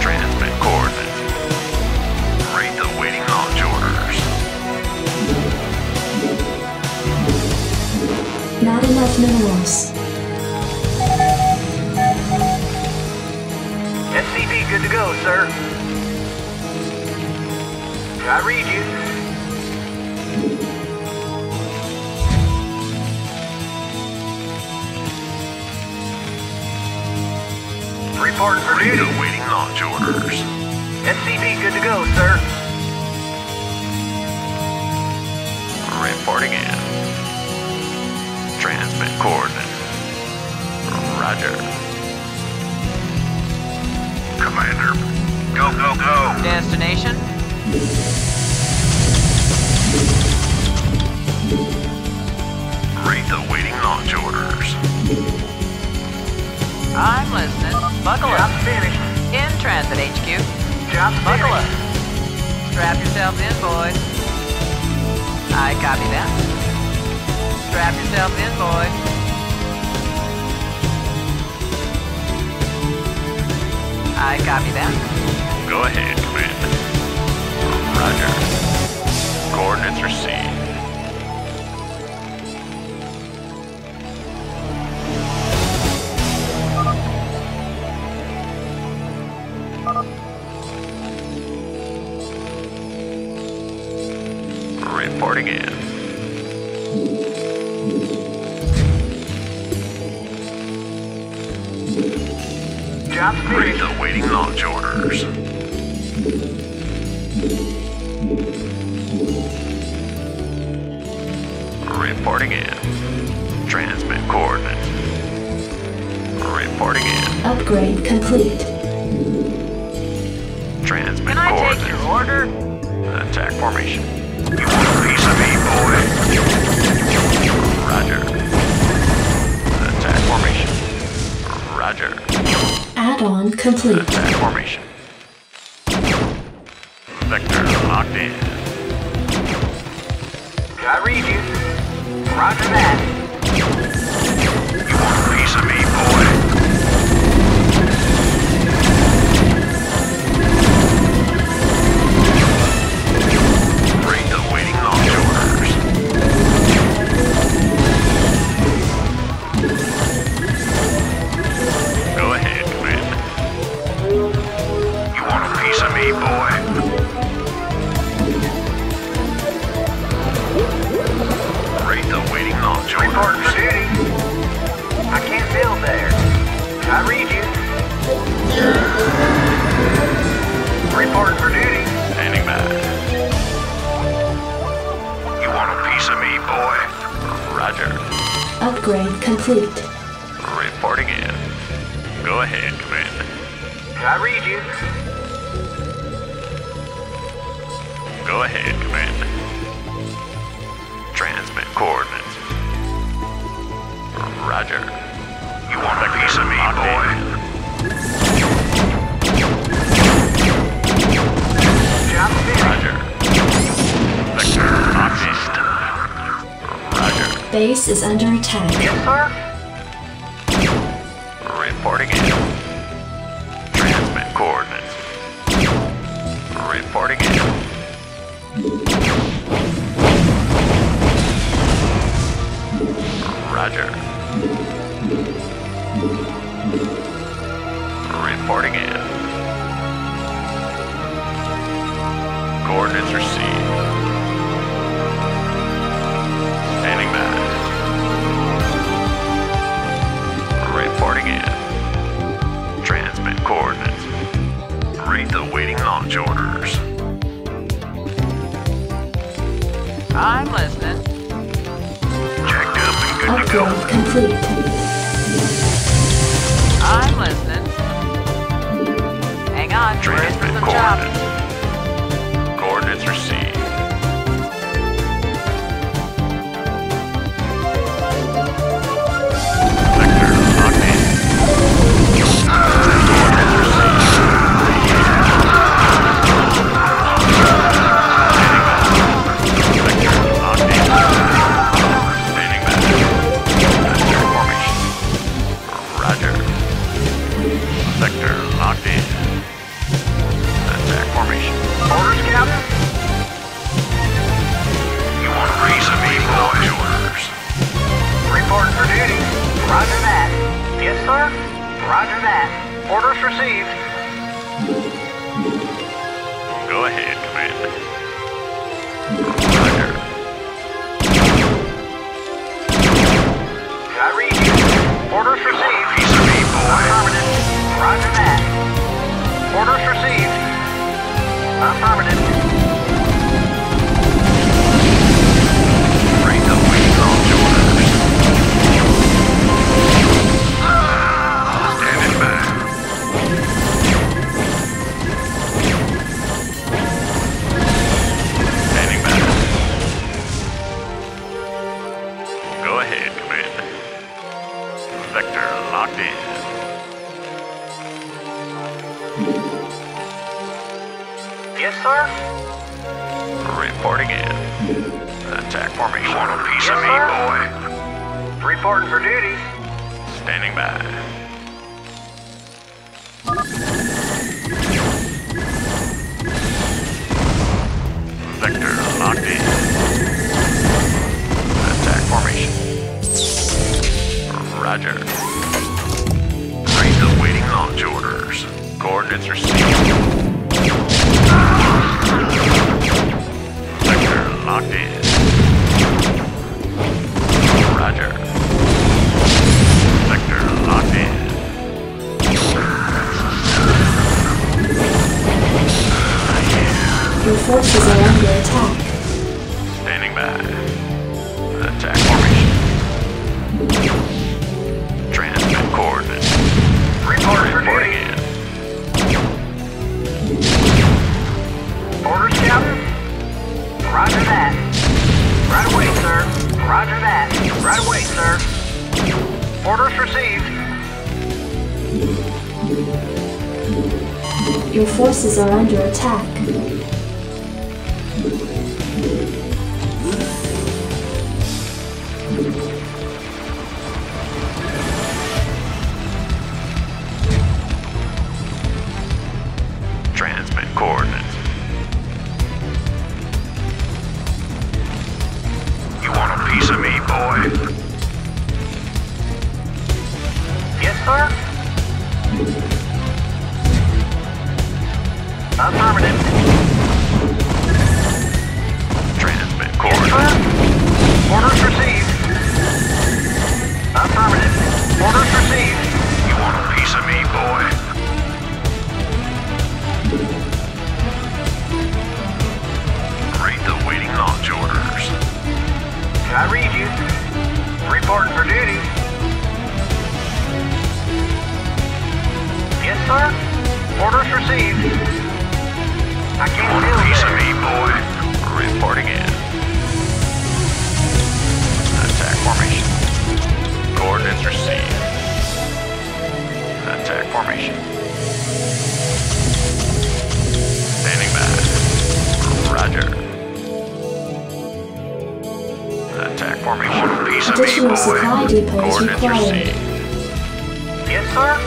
Speaker 11: Transmit coordinates. Read the waiting launch orders.
Speaker 1: Not enough minerals.
Speaker 4: SCV good to go, sir. I read you. Reporting for duty.
Speaker 11: the waiting launch orders.
Speaker 4: SCV good to go, sir.
Speaker 11: Reporting in. Transmit coordinates. Roger. Commander. Go, go, go.
Speaker 12: Destination?
Speaker 11: Read the waiting launch orders.
Speaker 12: I'm listening. Buckle up.
Speaker 4: Finished.
Speaker 12: In transit, HQ.
Speaker 4: Job's
Speaker 12: Buckle up. Strap yourself in, boys. I copy that. Strap yourself in, boys. I copy that.
Speaker 11: Go ahead, Commander. Roger. Coordinates received.
Speaker 1: base is under attack.
Speaker 4: Yes, sir.
Speaker 11: Reporting in. Transmit coordinates. Reporting in. Roger.
Speaker 1: are under attack.
Speaker 3: Read the waiting launch orders.
Speaker 4: Can I read you. Reporting for duty. Yes, sir. Orders received. I can't
Speaker 3: Want a piece there.
Speaker 4: of
Speaker 3: me, boy? Reporting in. Attack formation. Coordinates received contact formation. Standing by. Roger. Attack formation.
Speaker 11: Additional supply depots required.
Speaker 4: Yes, sir.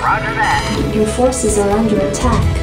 Speaker 4: Roger that.
Speaker 11: Your forces are under attack.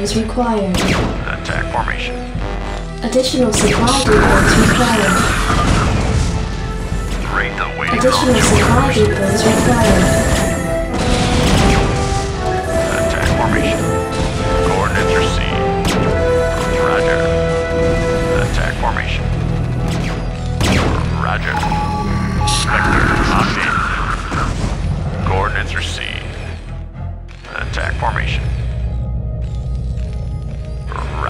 Speaker 11: is required.
Speaker 3: Attack formation.
Speaker 11: Additional supply depots required.
Speaker 3: Raid the waiting
Speaker 11: Additional supply depots required.
Speaker 3: Attack formation. Coordinates received. Roger. Attack formation. Roger. Spectre locked in. Coordinates received. Attack formation.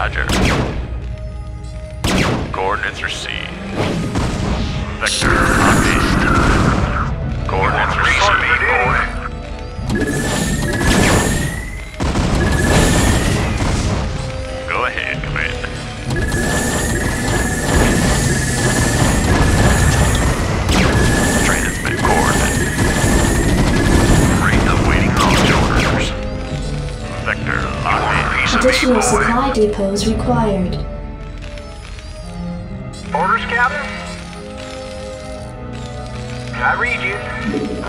Speaker 3: Roger. Coordinates received. Vector in. Coordinates received.
Speaker 11: Additional supply depots required.
Speaker 4: Orders, Captain? I read you?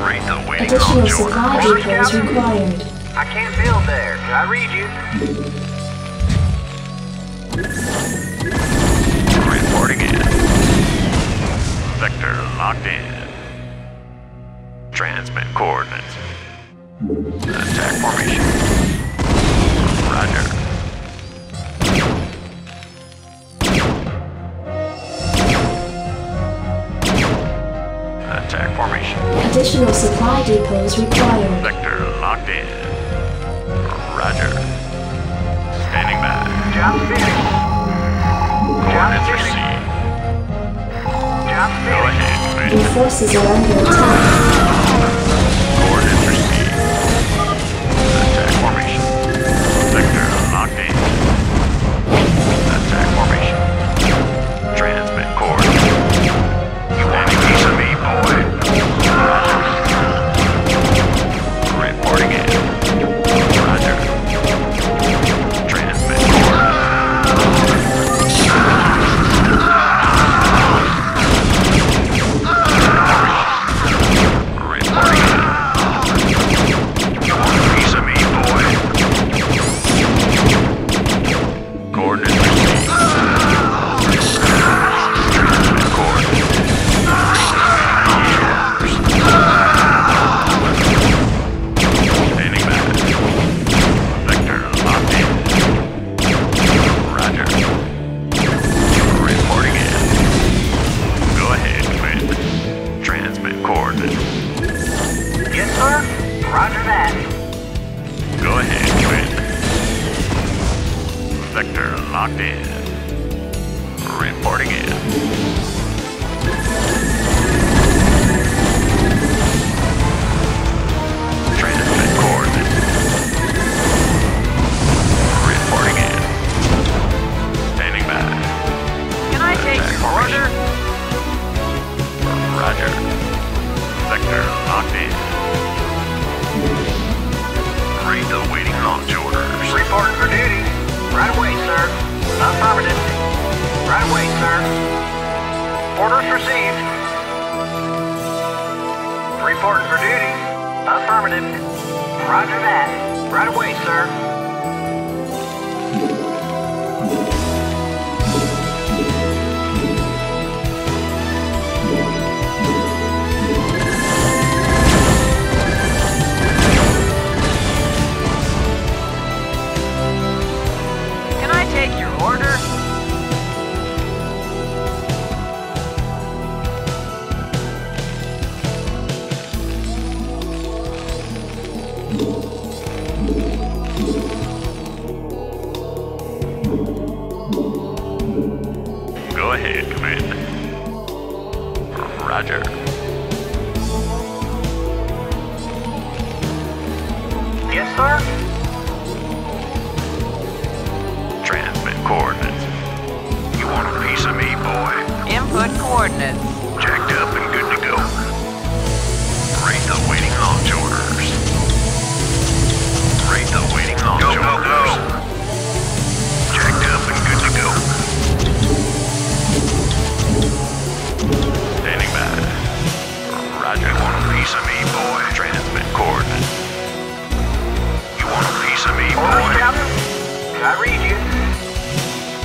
Speaker 3: Read the waiting
Speaker 11: Additional
Speaker 3: launch
Speaker 11: supply
Speaker 3: orders.
Speaker 11: depots required.
Speaker 4: I can't build there. I read you?
Speaker 3: Reporting in. Vector locked in. Transmit coordinates. Attack formation. Roger. Attack formation.
Speaker 11: Additional supply depots required.
Speaker 3: Vector locked in. Roger. Standing by.
Speaker 4: Job finished.
Speaker 3: Coordinates
Speaker 4: finished.
Speaker 3: received.
Speaker 4: Job
Speaker 3: Go ahead,
Speaker 11: Your
Speaker 3: Commander.
Speaker 11: forces are under attack.
Speaker 3: Coordinates. Jacked up and good to go. Rate the waiting launch orders. Rate the waiting launch
Speaker 4: Go, go,
Speaker 3: orders.
Speaker 4: go.
Speaker 3: Jacked up and good to go. Standing by. Roger. Want a piece of me, boy? Transmit coordinates. You want a piece of me, boy?
Speaker 4: Orders. Captain. I read you?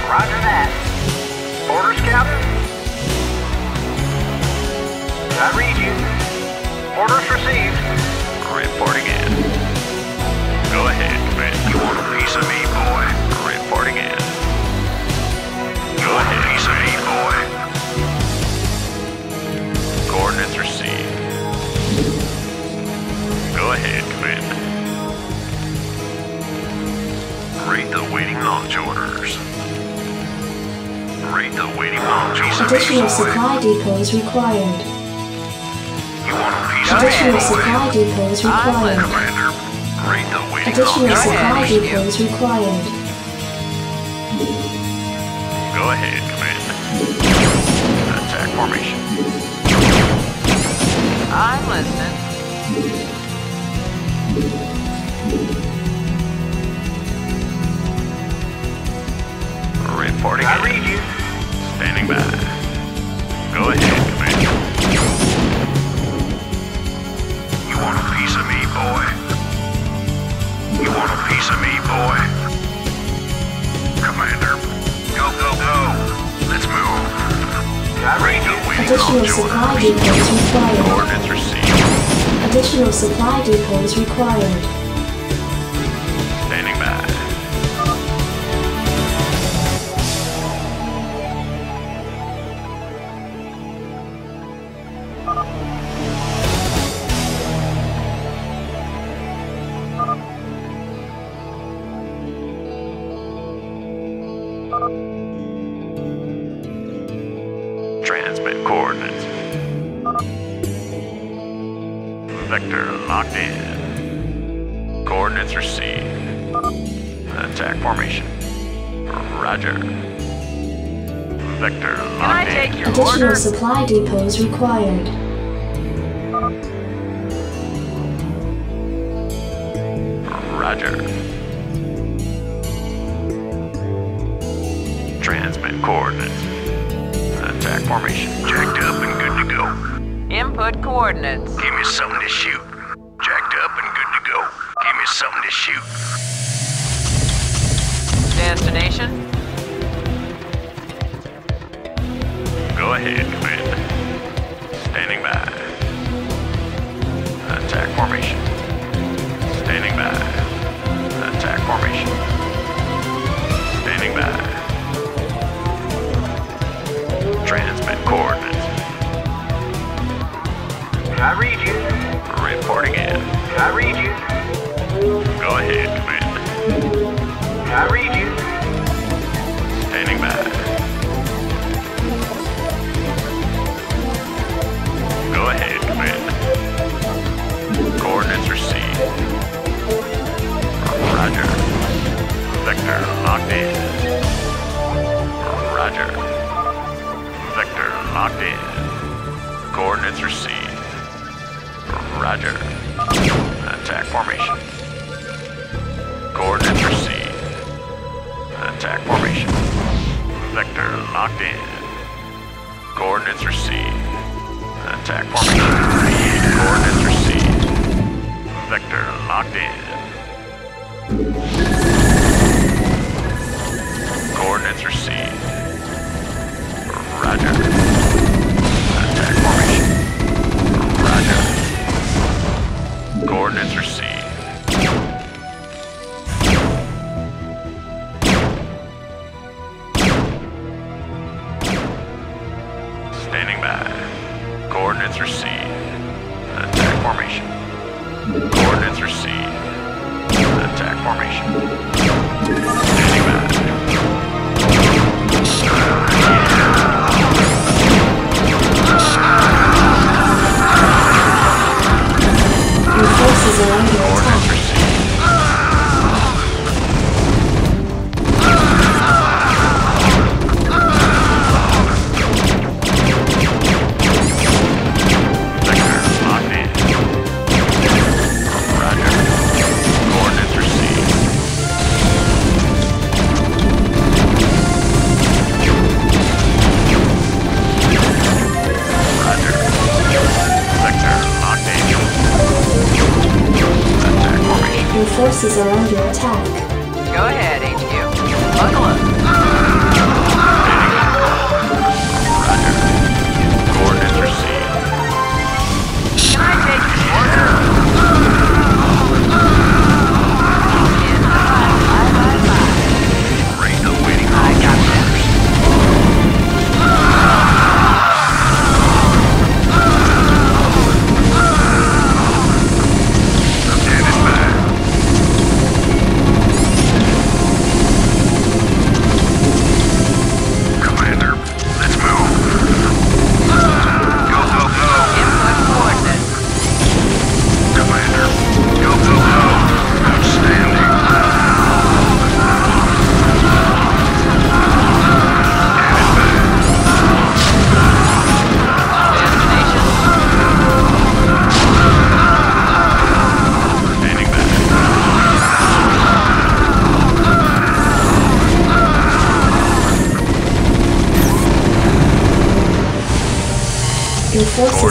Speaker 4: Roger that. Your I read you. Orders received.
Speaker 3: Reporting in. Go ahead, man. you want a piece of me, boy. Reporting in. Go ahead, piece of me, boy. Coordinates received. Go ahead, command. Rate the waiting launch orders. Rate the waiting launch orders.
Speaker 11: Additional supply depots required. Additional supply depots required. Additional supply depots required.
Speaker 3: Go ahead, Commander. Attack formation.
Speaker 12: I'm listening.
Speaker 3: Reporting.
Speaker 4: I read you.
Speaker 3: Standing by. boy? You want a piece of me, boy? Commander, go, go, go. Let's move.
Speaker 11: Additional supply depots required. Additional supply depots required. supply is required. Oh.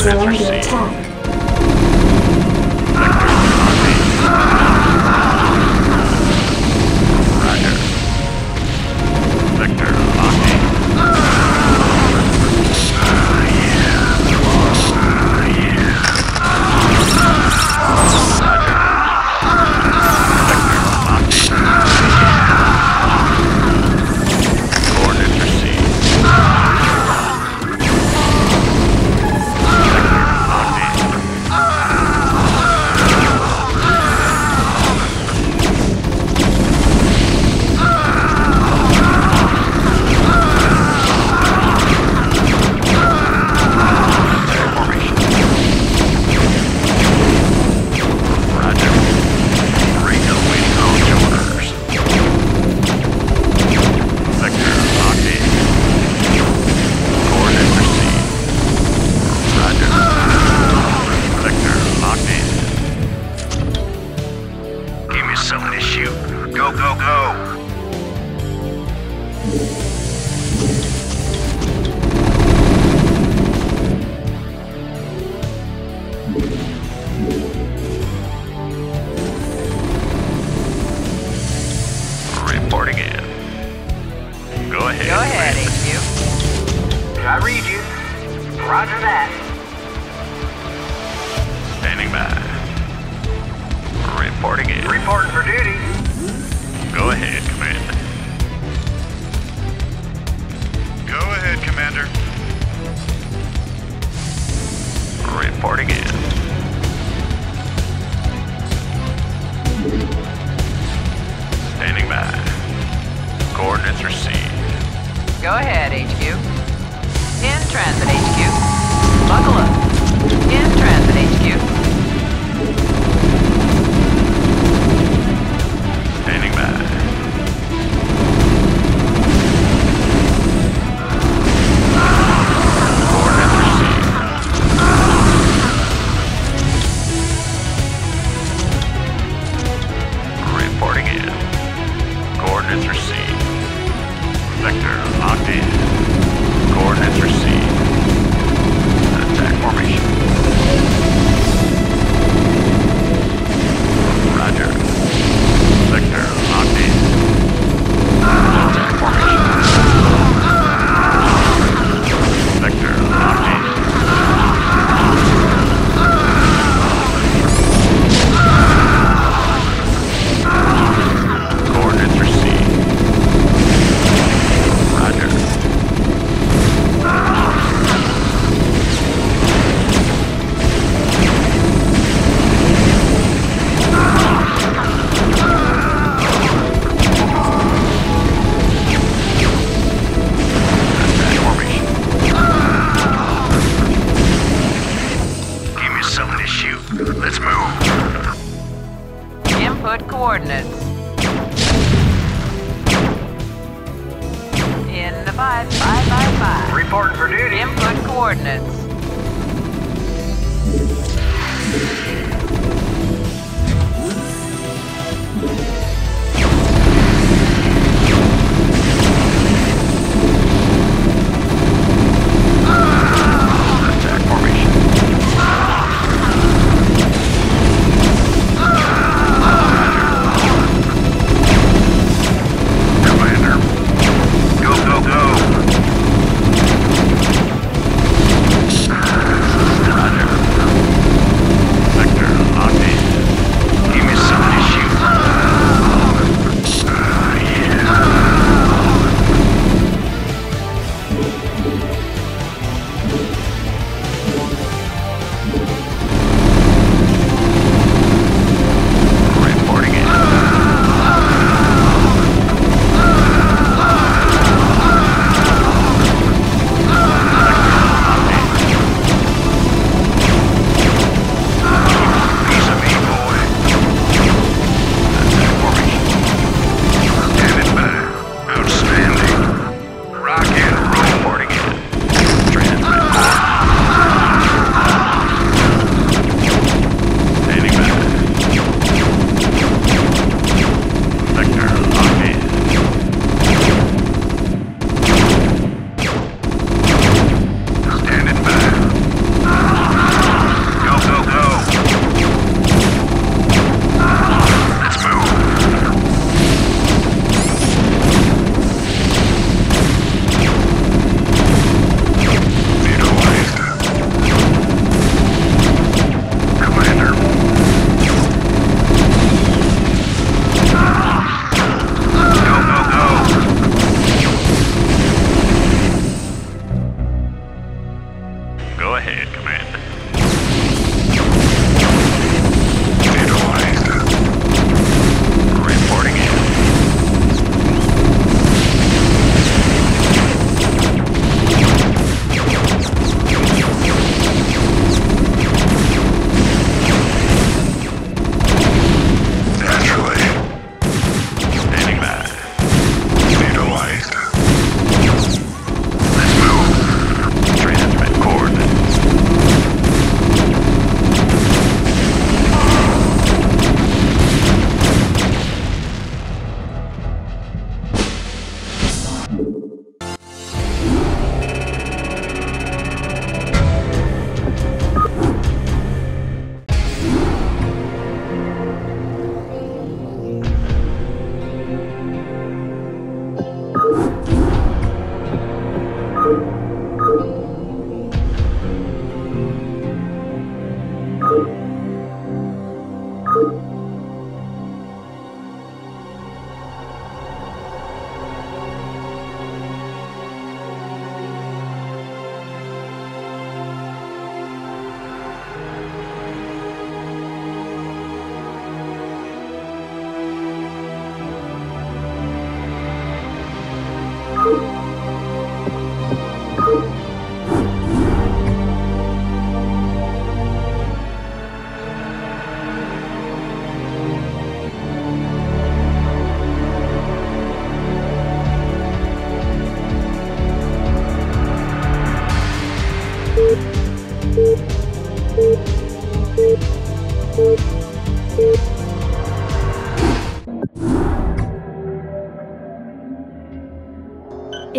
Speaker 11: Under attack.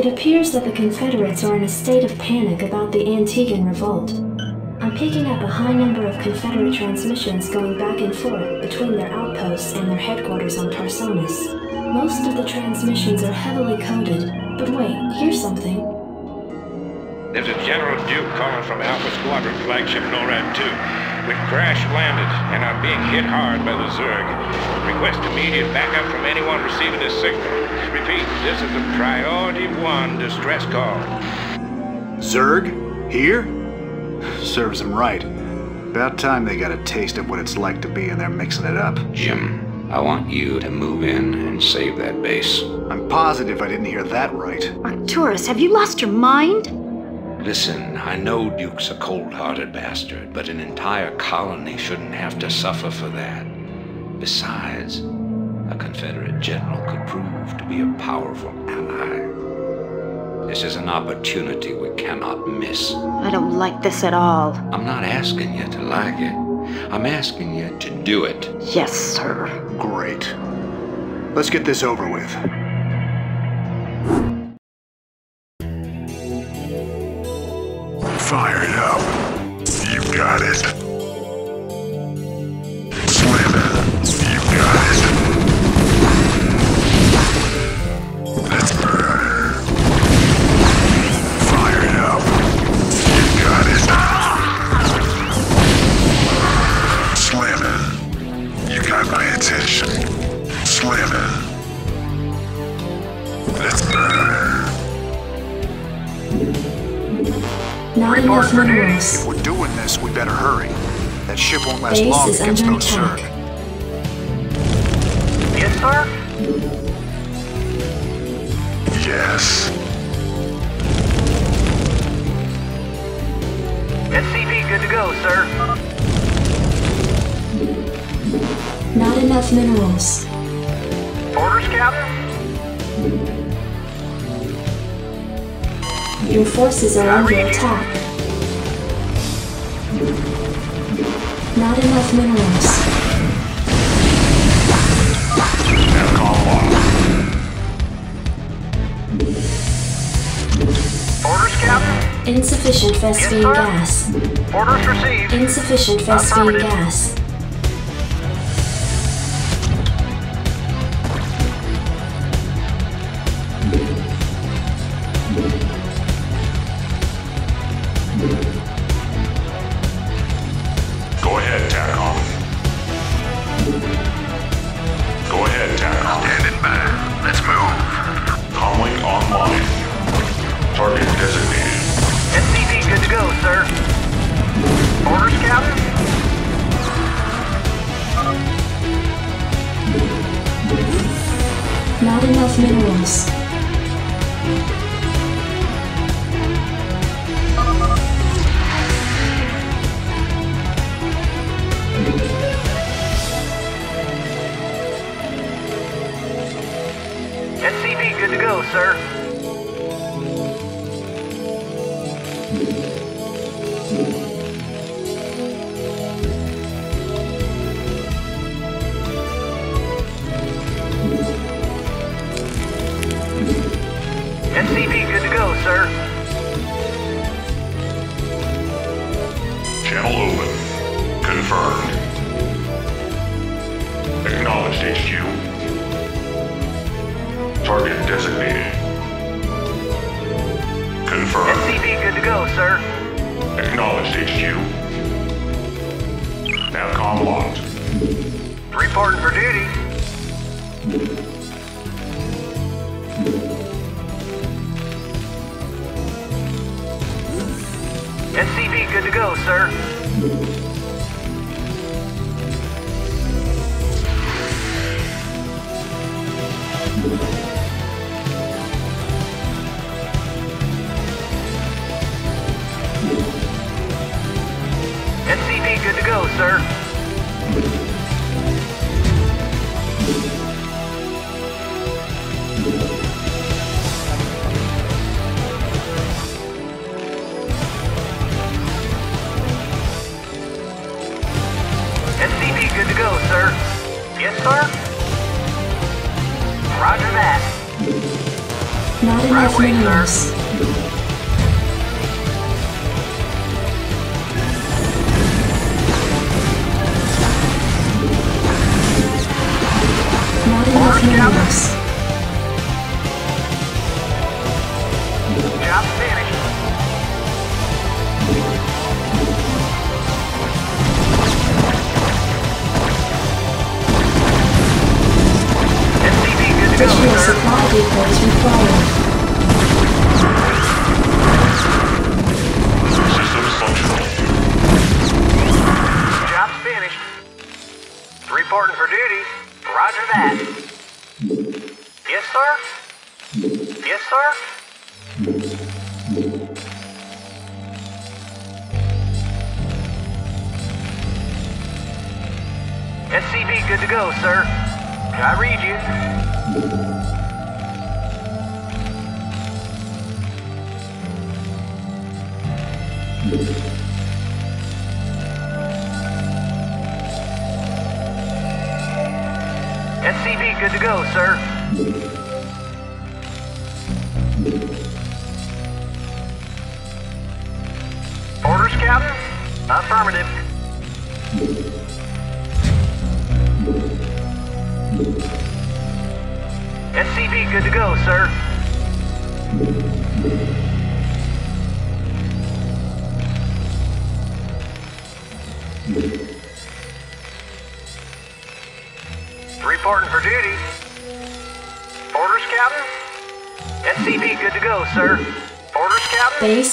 Speaker 1: It appears that the Confederates are in a state of panic about the Antiguan revolt. I'm picking up a high number of Confederate transmissions going back and forth between their outposts and their headquarters on Tarsonis. Most of the transmissions are heavily coded, but wait, here's something.
Speaker 2: There's a General Duke calling from Alpha Squadron flagship NORAD 2. We've crash landed and are being hit hard by the Zerg. Request immediate backup from anyone receiving this signal. Repeat, this is a priority one distress call.
Speaker 5: Zerg? Here? Serves them right. About time they got a taste of what it's like to be in there mixing it up.
Speaker 7: Jim, I want you to move in and save that base.
Speaker 5: I'm positive I didn't hear that right.
Speaker 10: Arcturus, have you lost your mind?
Speaker 7: Listen, I know Duke's a cold-hearted bastard, but an entire colony shouldn't have to suffer for that. Besides, a Confederate general could prove to be a powerful ally. This is an opportunity we cannot miss.
Speaker 10: I don't like this at all.
Speaker 7: I'm not asking you to like it. I'm asking you to do it.
Speaker 10: Yes, sir.
Speaker 5: Great. Let's get this over with.
Speaker 3: Fire it up. You got it.
Speaker 1: Not enough minerals.
Speaker 5: If we're doing this, we better hurry. That ship won't last
Speaker 1: Base
Speaker 5: long
Speaker 1: is
Speaker 5: against
Speaker 1: under
Speaker 5: those
Speaker 1: attack.
Speaker 5: Zerg.
Speaker 4: Yes, sir?
Speaker 3: Yes.
Speaker 4: SCV good to go, sir.
Speaker 1: Not enough minerals.
Speaker 4: Orders, Captain?
Speaker 1: Your forces are under attack. Not enough minerals.
Speaker 4: Orders, Captain?
Speaker 1: Insufficient
Speaker 4: Vespene
Speaker 1: gas.
Speaker 4: Orders received.
Speaker 1: Insufficient
Speaker 4: Vespene
Speaker 1: gas.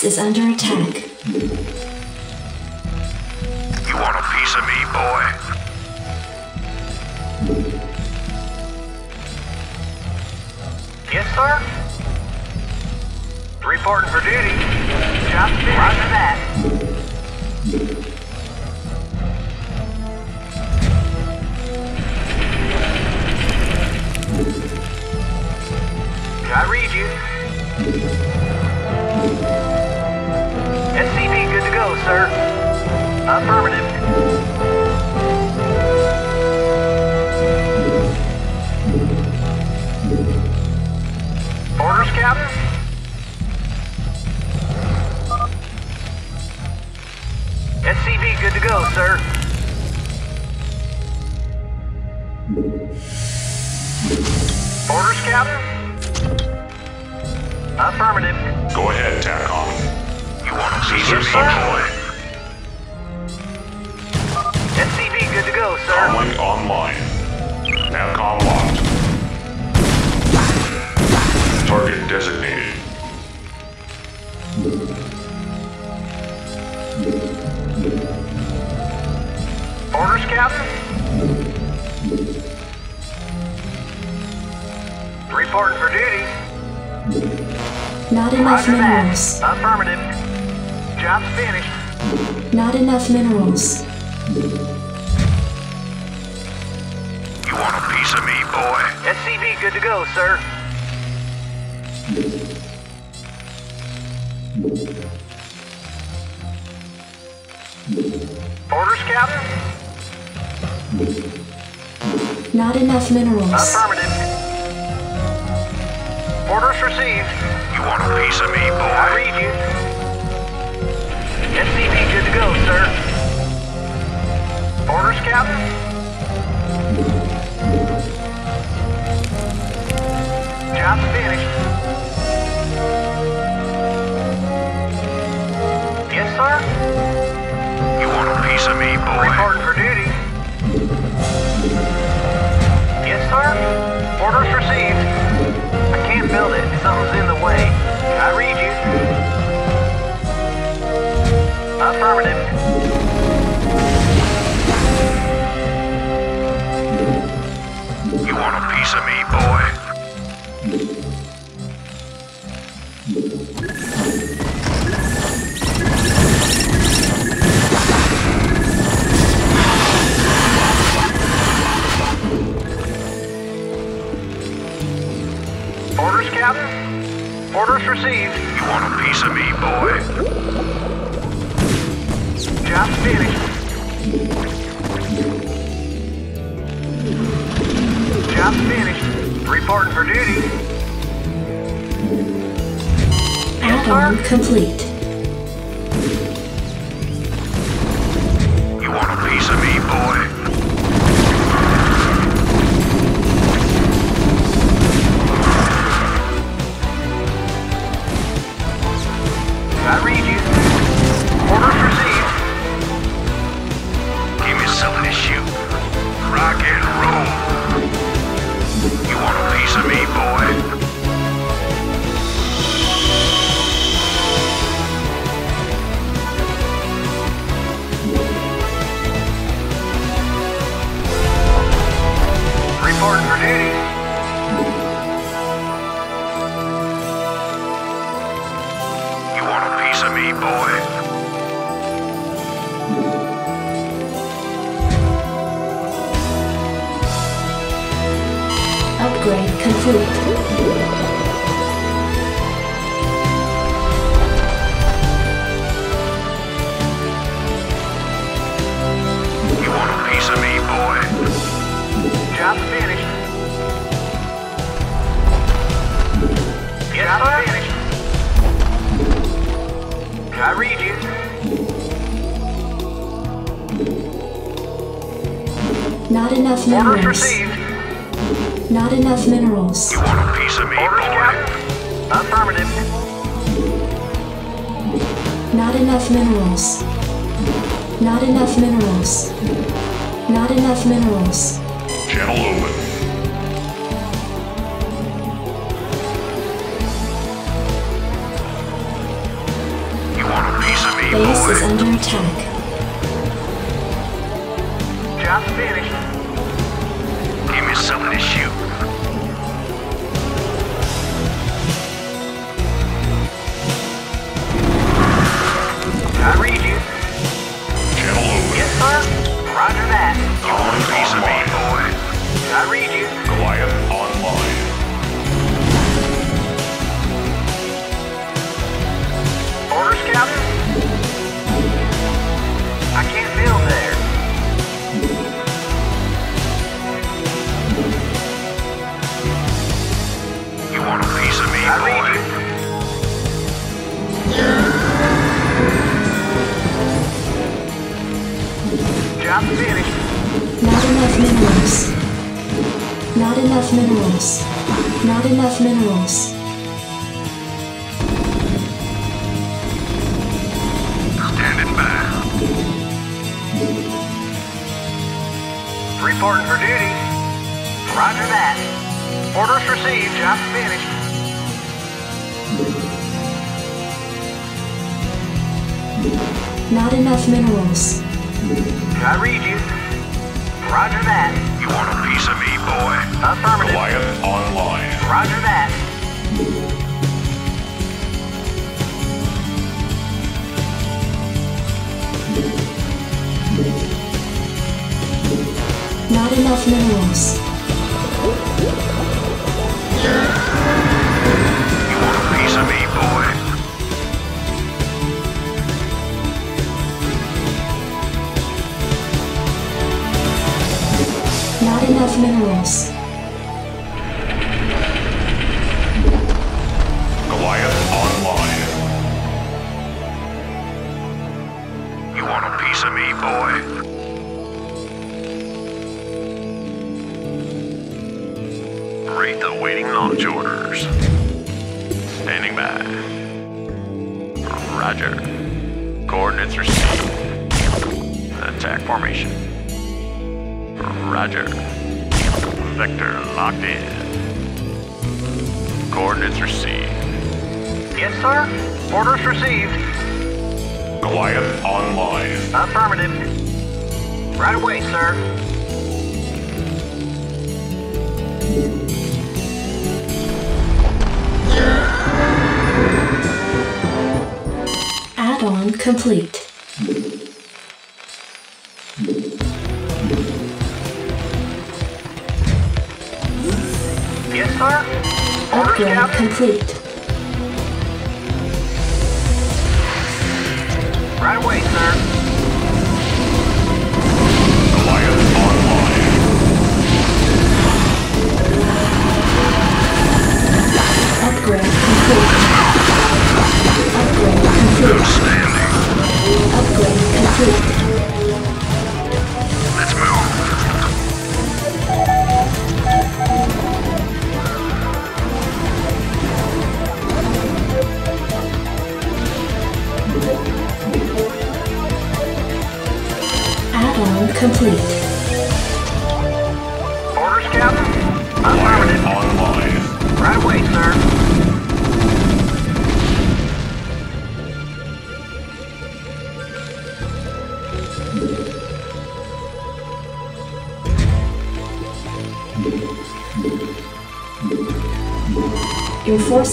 Speaker 4: is under attack.
Speaker 13: Starlink online. Navcom locked. Target designated. Orders, Captain?
Speaker 4: Reporting for duty.
Speaker 1: Not enough
Speaker 4: Roger
Speaker 1: minerals.
Speaker 4: That. Affirmative. Job's finished.
Speaker 1: Not enough minerals.
Speaker 3: boy.
Speaker 4: SCV good to go, sir. Orders, Captain?
Speaker 1: Not enough minerals.
Speaker 4: Affirmative. Orders received.
Speaker 3: You want a piece of me, boy?
Speaker 4: I read you. SCV good to go, sir. Orders, Captain? I'm finished. Yes, sir?
Speaker 3: You want a piece of me, boy?
Speaker 4: Reporting for duty. Yes, sir? Orders received. I can't build it. Something's in the way. I read you. Affirmative. Orders received.
Speaker 3: You want a piece of me, boy?
Speaker 4: Job finished. Job finished. Reporting for duty.
Speaker 1: Add-on complete.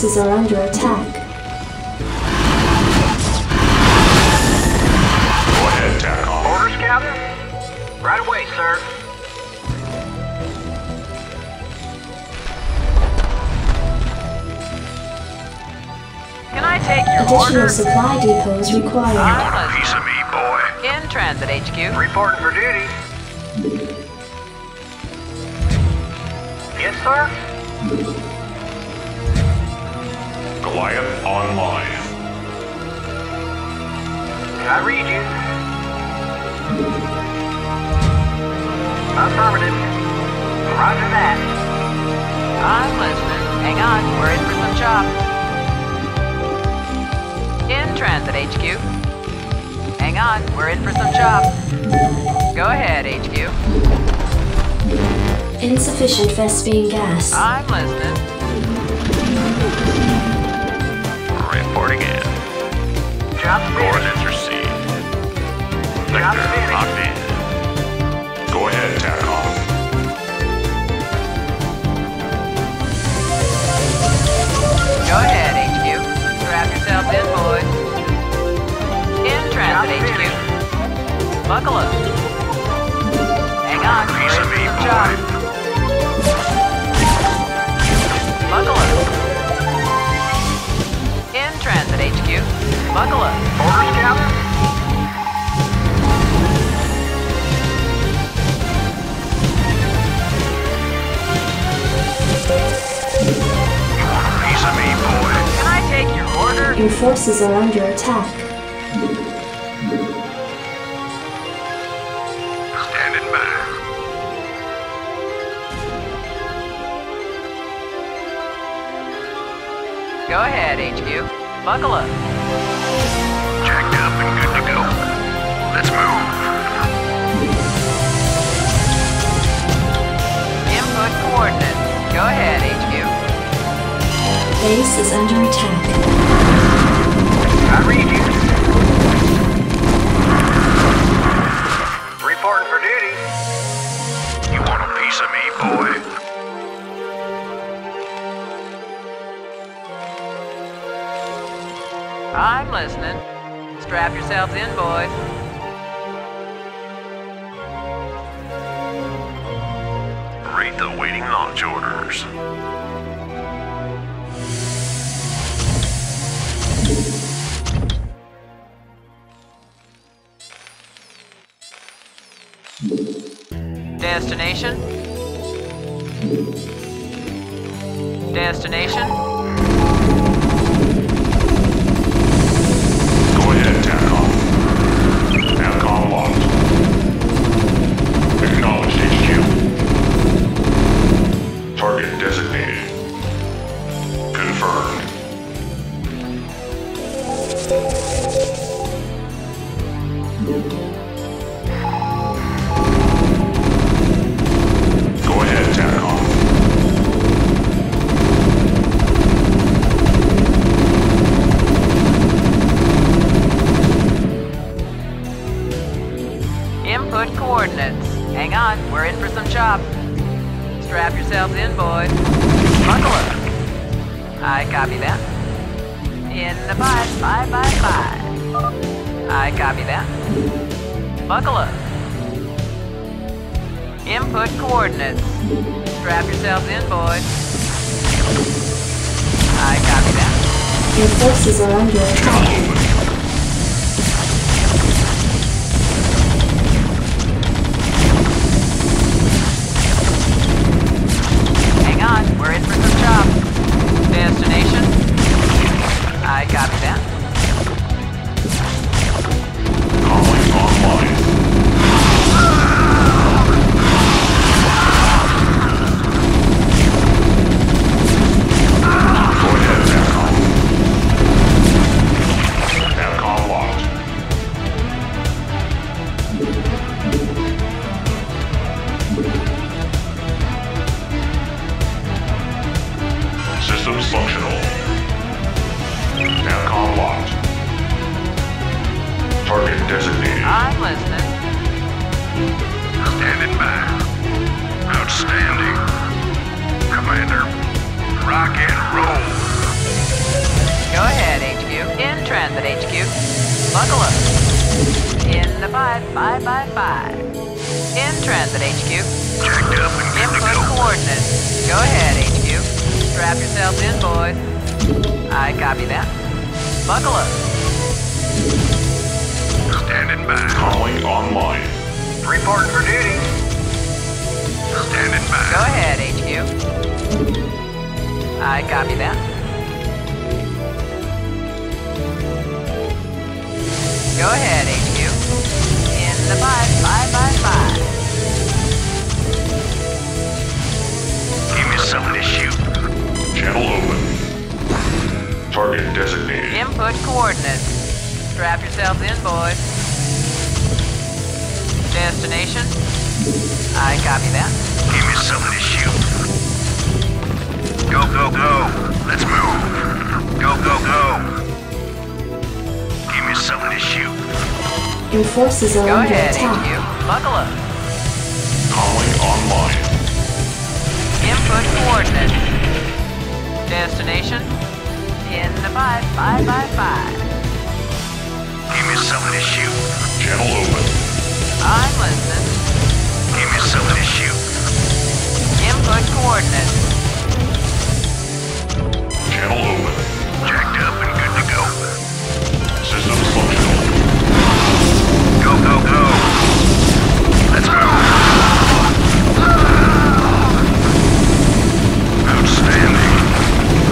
Speaker 1: Forces are under attack.
Speaker 3: Go ahead, TACOM.
Speaker 4: Orders, Captain. Right away, sir.
Speaker 12: Can I take your
Speaker 1: Additional
Speaker 12: order?
Speaker 1: supply depots required.
Speaker 3: Want a
Speaker 12: I'm
Speaker 3: piece of me, boy?
Speaker 12: in transit HQ.
Speaker 4: Reporting for duty. Yes, sir.
Speaker 3: Goliath online.
Speaker 4: I read you. Affirmative. Roger that.
Speaker 12: I'm listening. Hang on, we're in for some chop. In transit HQ. Hang on, we're in for some chop. Go ahead, HQ.
Speaker 1: Insufficient Vespene gas.
Speaker 12: I'm listening.
Speaker 3: Coordinates received.
Speaker 4: Job
Speaker 3: Vector locked in. Go ahead, TACOM.
Speaker 12: Go ahead, HQ. Strap yourself in, boys. In transit HQ. Buckle up. Hang on, we're
Speaker 3: Piece
Speaker 12: in Buckle up.
Speaker 4: Orders, Captain.
Speaker 3: Piece of me, boy.
Speaker 12: Can I take your order?
Speaker 1: Your forces are under attack.
Speaker 3: Standing by.
Speaker 12: Go ahead, HQ. Buckle up. Input coordinates. Go ahead, HQ.
Speaker 1: Base is under attack.
Speaker 4: I read you. Reporting for duty.
Speaker 3: You want a piece of me, boy?
Speaker 12: I'm listening. Strap yourselves in, boys.
Speaker 3: Orders.
Speaker 12: Destination?
Speaker 3: Standing by. Calling online.
Speaker 4: Reporting for duty.
Speaker 3: Standing by.
Speaker 12: Go ahead, HQ. I copy that. Go ahead, HQ. In the five, five by five.
Speaker 3: Give me something to shoot. Channel open. Target designated.
Speaker 12: Input coordinates. Strap yourselves in, boys. Destination? I copy that.
Speaker 3: Give me something to shoot. Go, go, go. Let's move. Go, go, go. Give me something to shoot.
Speaker 1: Your forces are
Speaker 12: Go
Speaker 1: under
Speaker 12: ahead,
Speaker 1: attack.
Speaker 12: HQ. Buckle up.
Speaker 3: Calling online.
Speaker 12: Input coordinates. Destination? In the five, five.
Speaker 3: Give me something to shoot. Channel open.
Speaker 12: I'm listening.
Speaker 3: Give me something to shoot.
Speaker 12: Input coordinates.
Speaker 3: Channel open. Jacked up and good to go. Systems functional. Go, go, go. Let's move. Outstanding.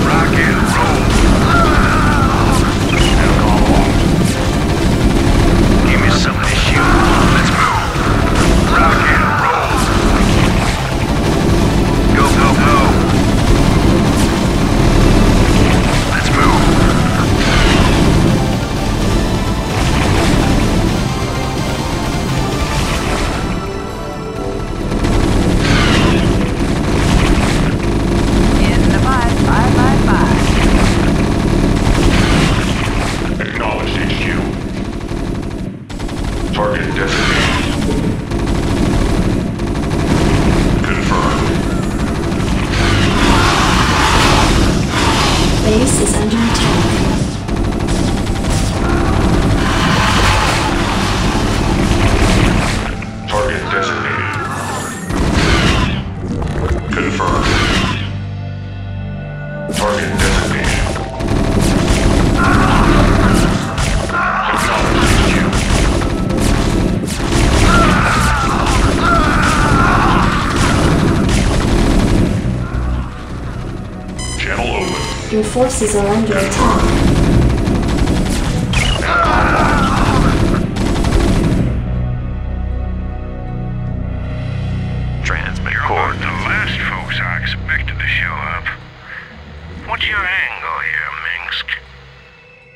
Speaker 3: Rock and roll. Give me something to shoot. Let's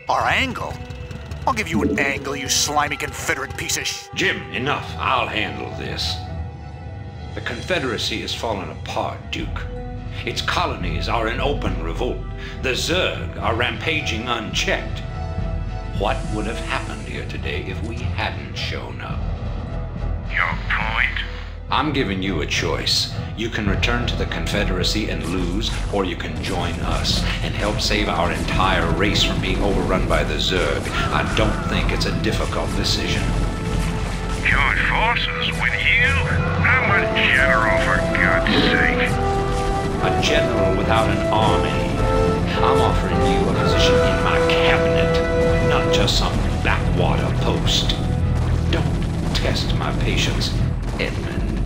Speaker 5: Our angle? I'll give you an angle, you slimy Confederate piece of sh...
Speaker 7: Jim, enough. I'll handle this. The Confederacy has fallen apart, Duke. Its colonies are in open revolt. The Zerg are rampaging unchecked. What would have happened here today if we hadn't shown up?
Speaker 14: Your point?
Speaker 7: I'm giving you a choice. You can return to the Confederacy and lose, or you can join us and help save our entire race from being overrun by the Zerg. I don't think it's a difficult decision.
Speaker 14: Join forces with you? I'm a general, for God's sake.
Speaker 7: A general without an army. I'm offering you a position in my cabinet, not just some backwater post. Don't test my patience, Edmund.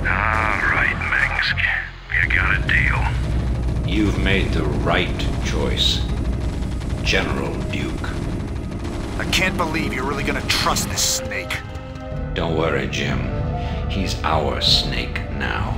Speaker 14: All right, Mengsk. You got a deal.
Speaker 7: You've made the right choice, General Duke.
Speaker 5: I can't believe you're really gonna trust this snake.
Speaker 7: Don't worry, Jim. He's our snake now.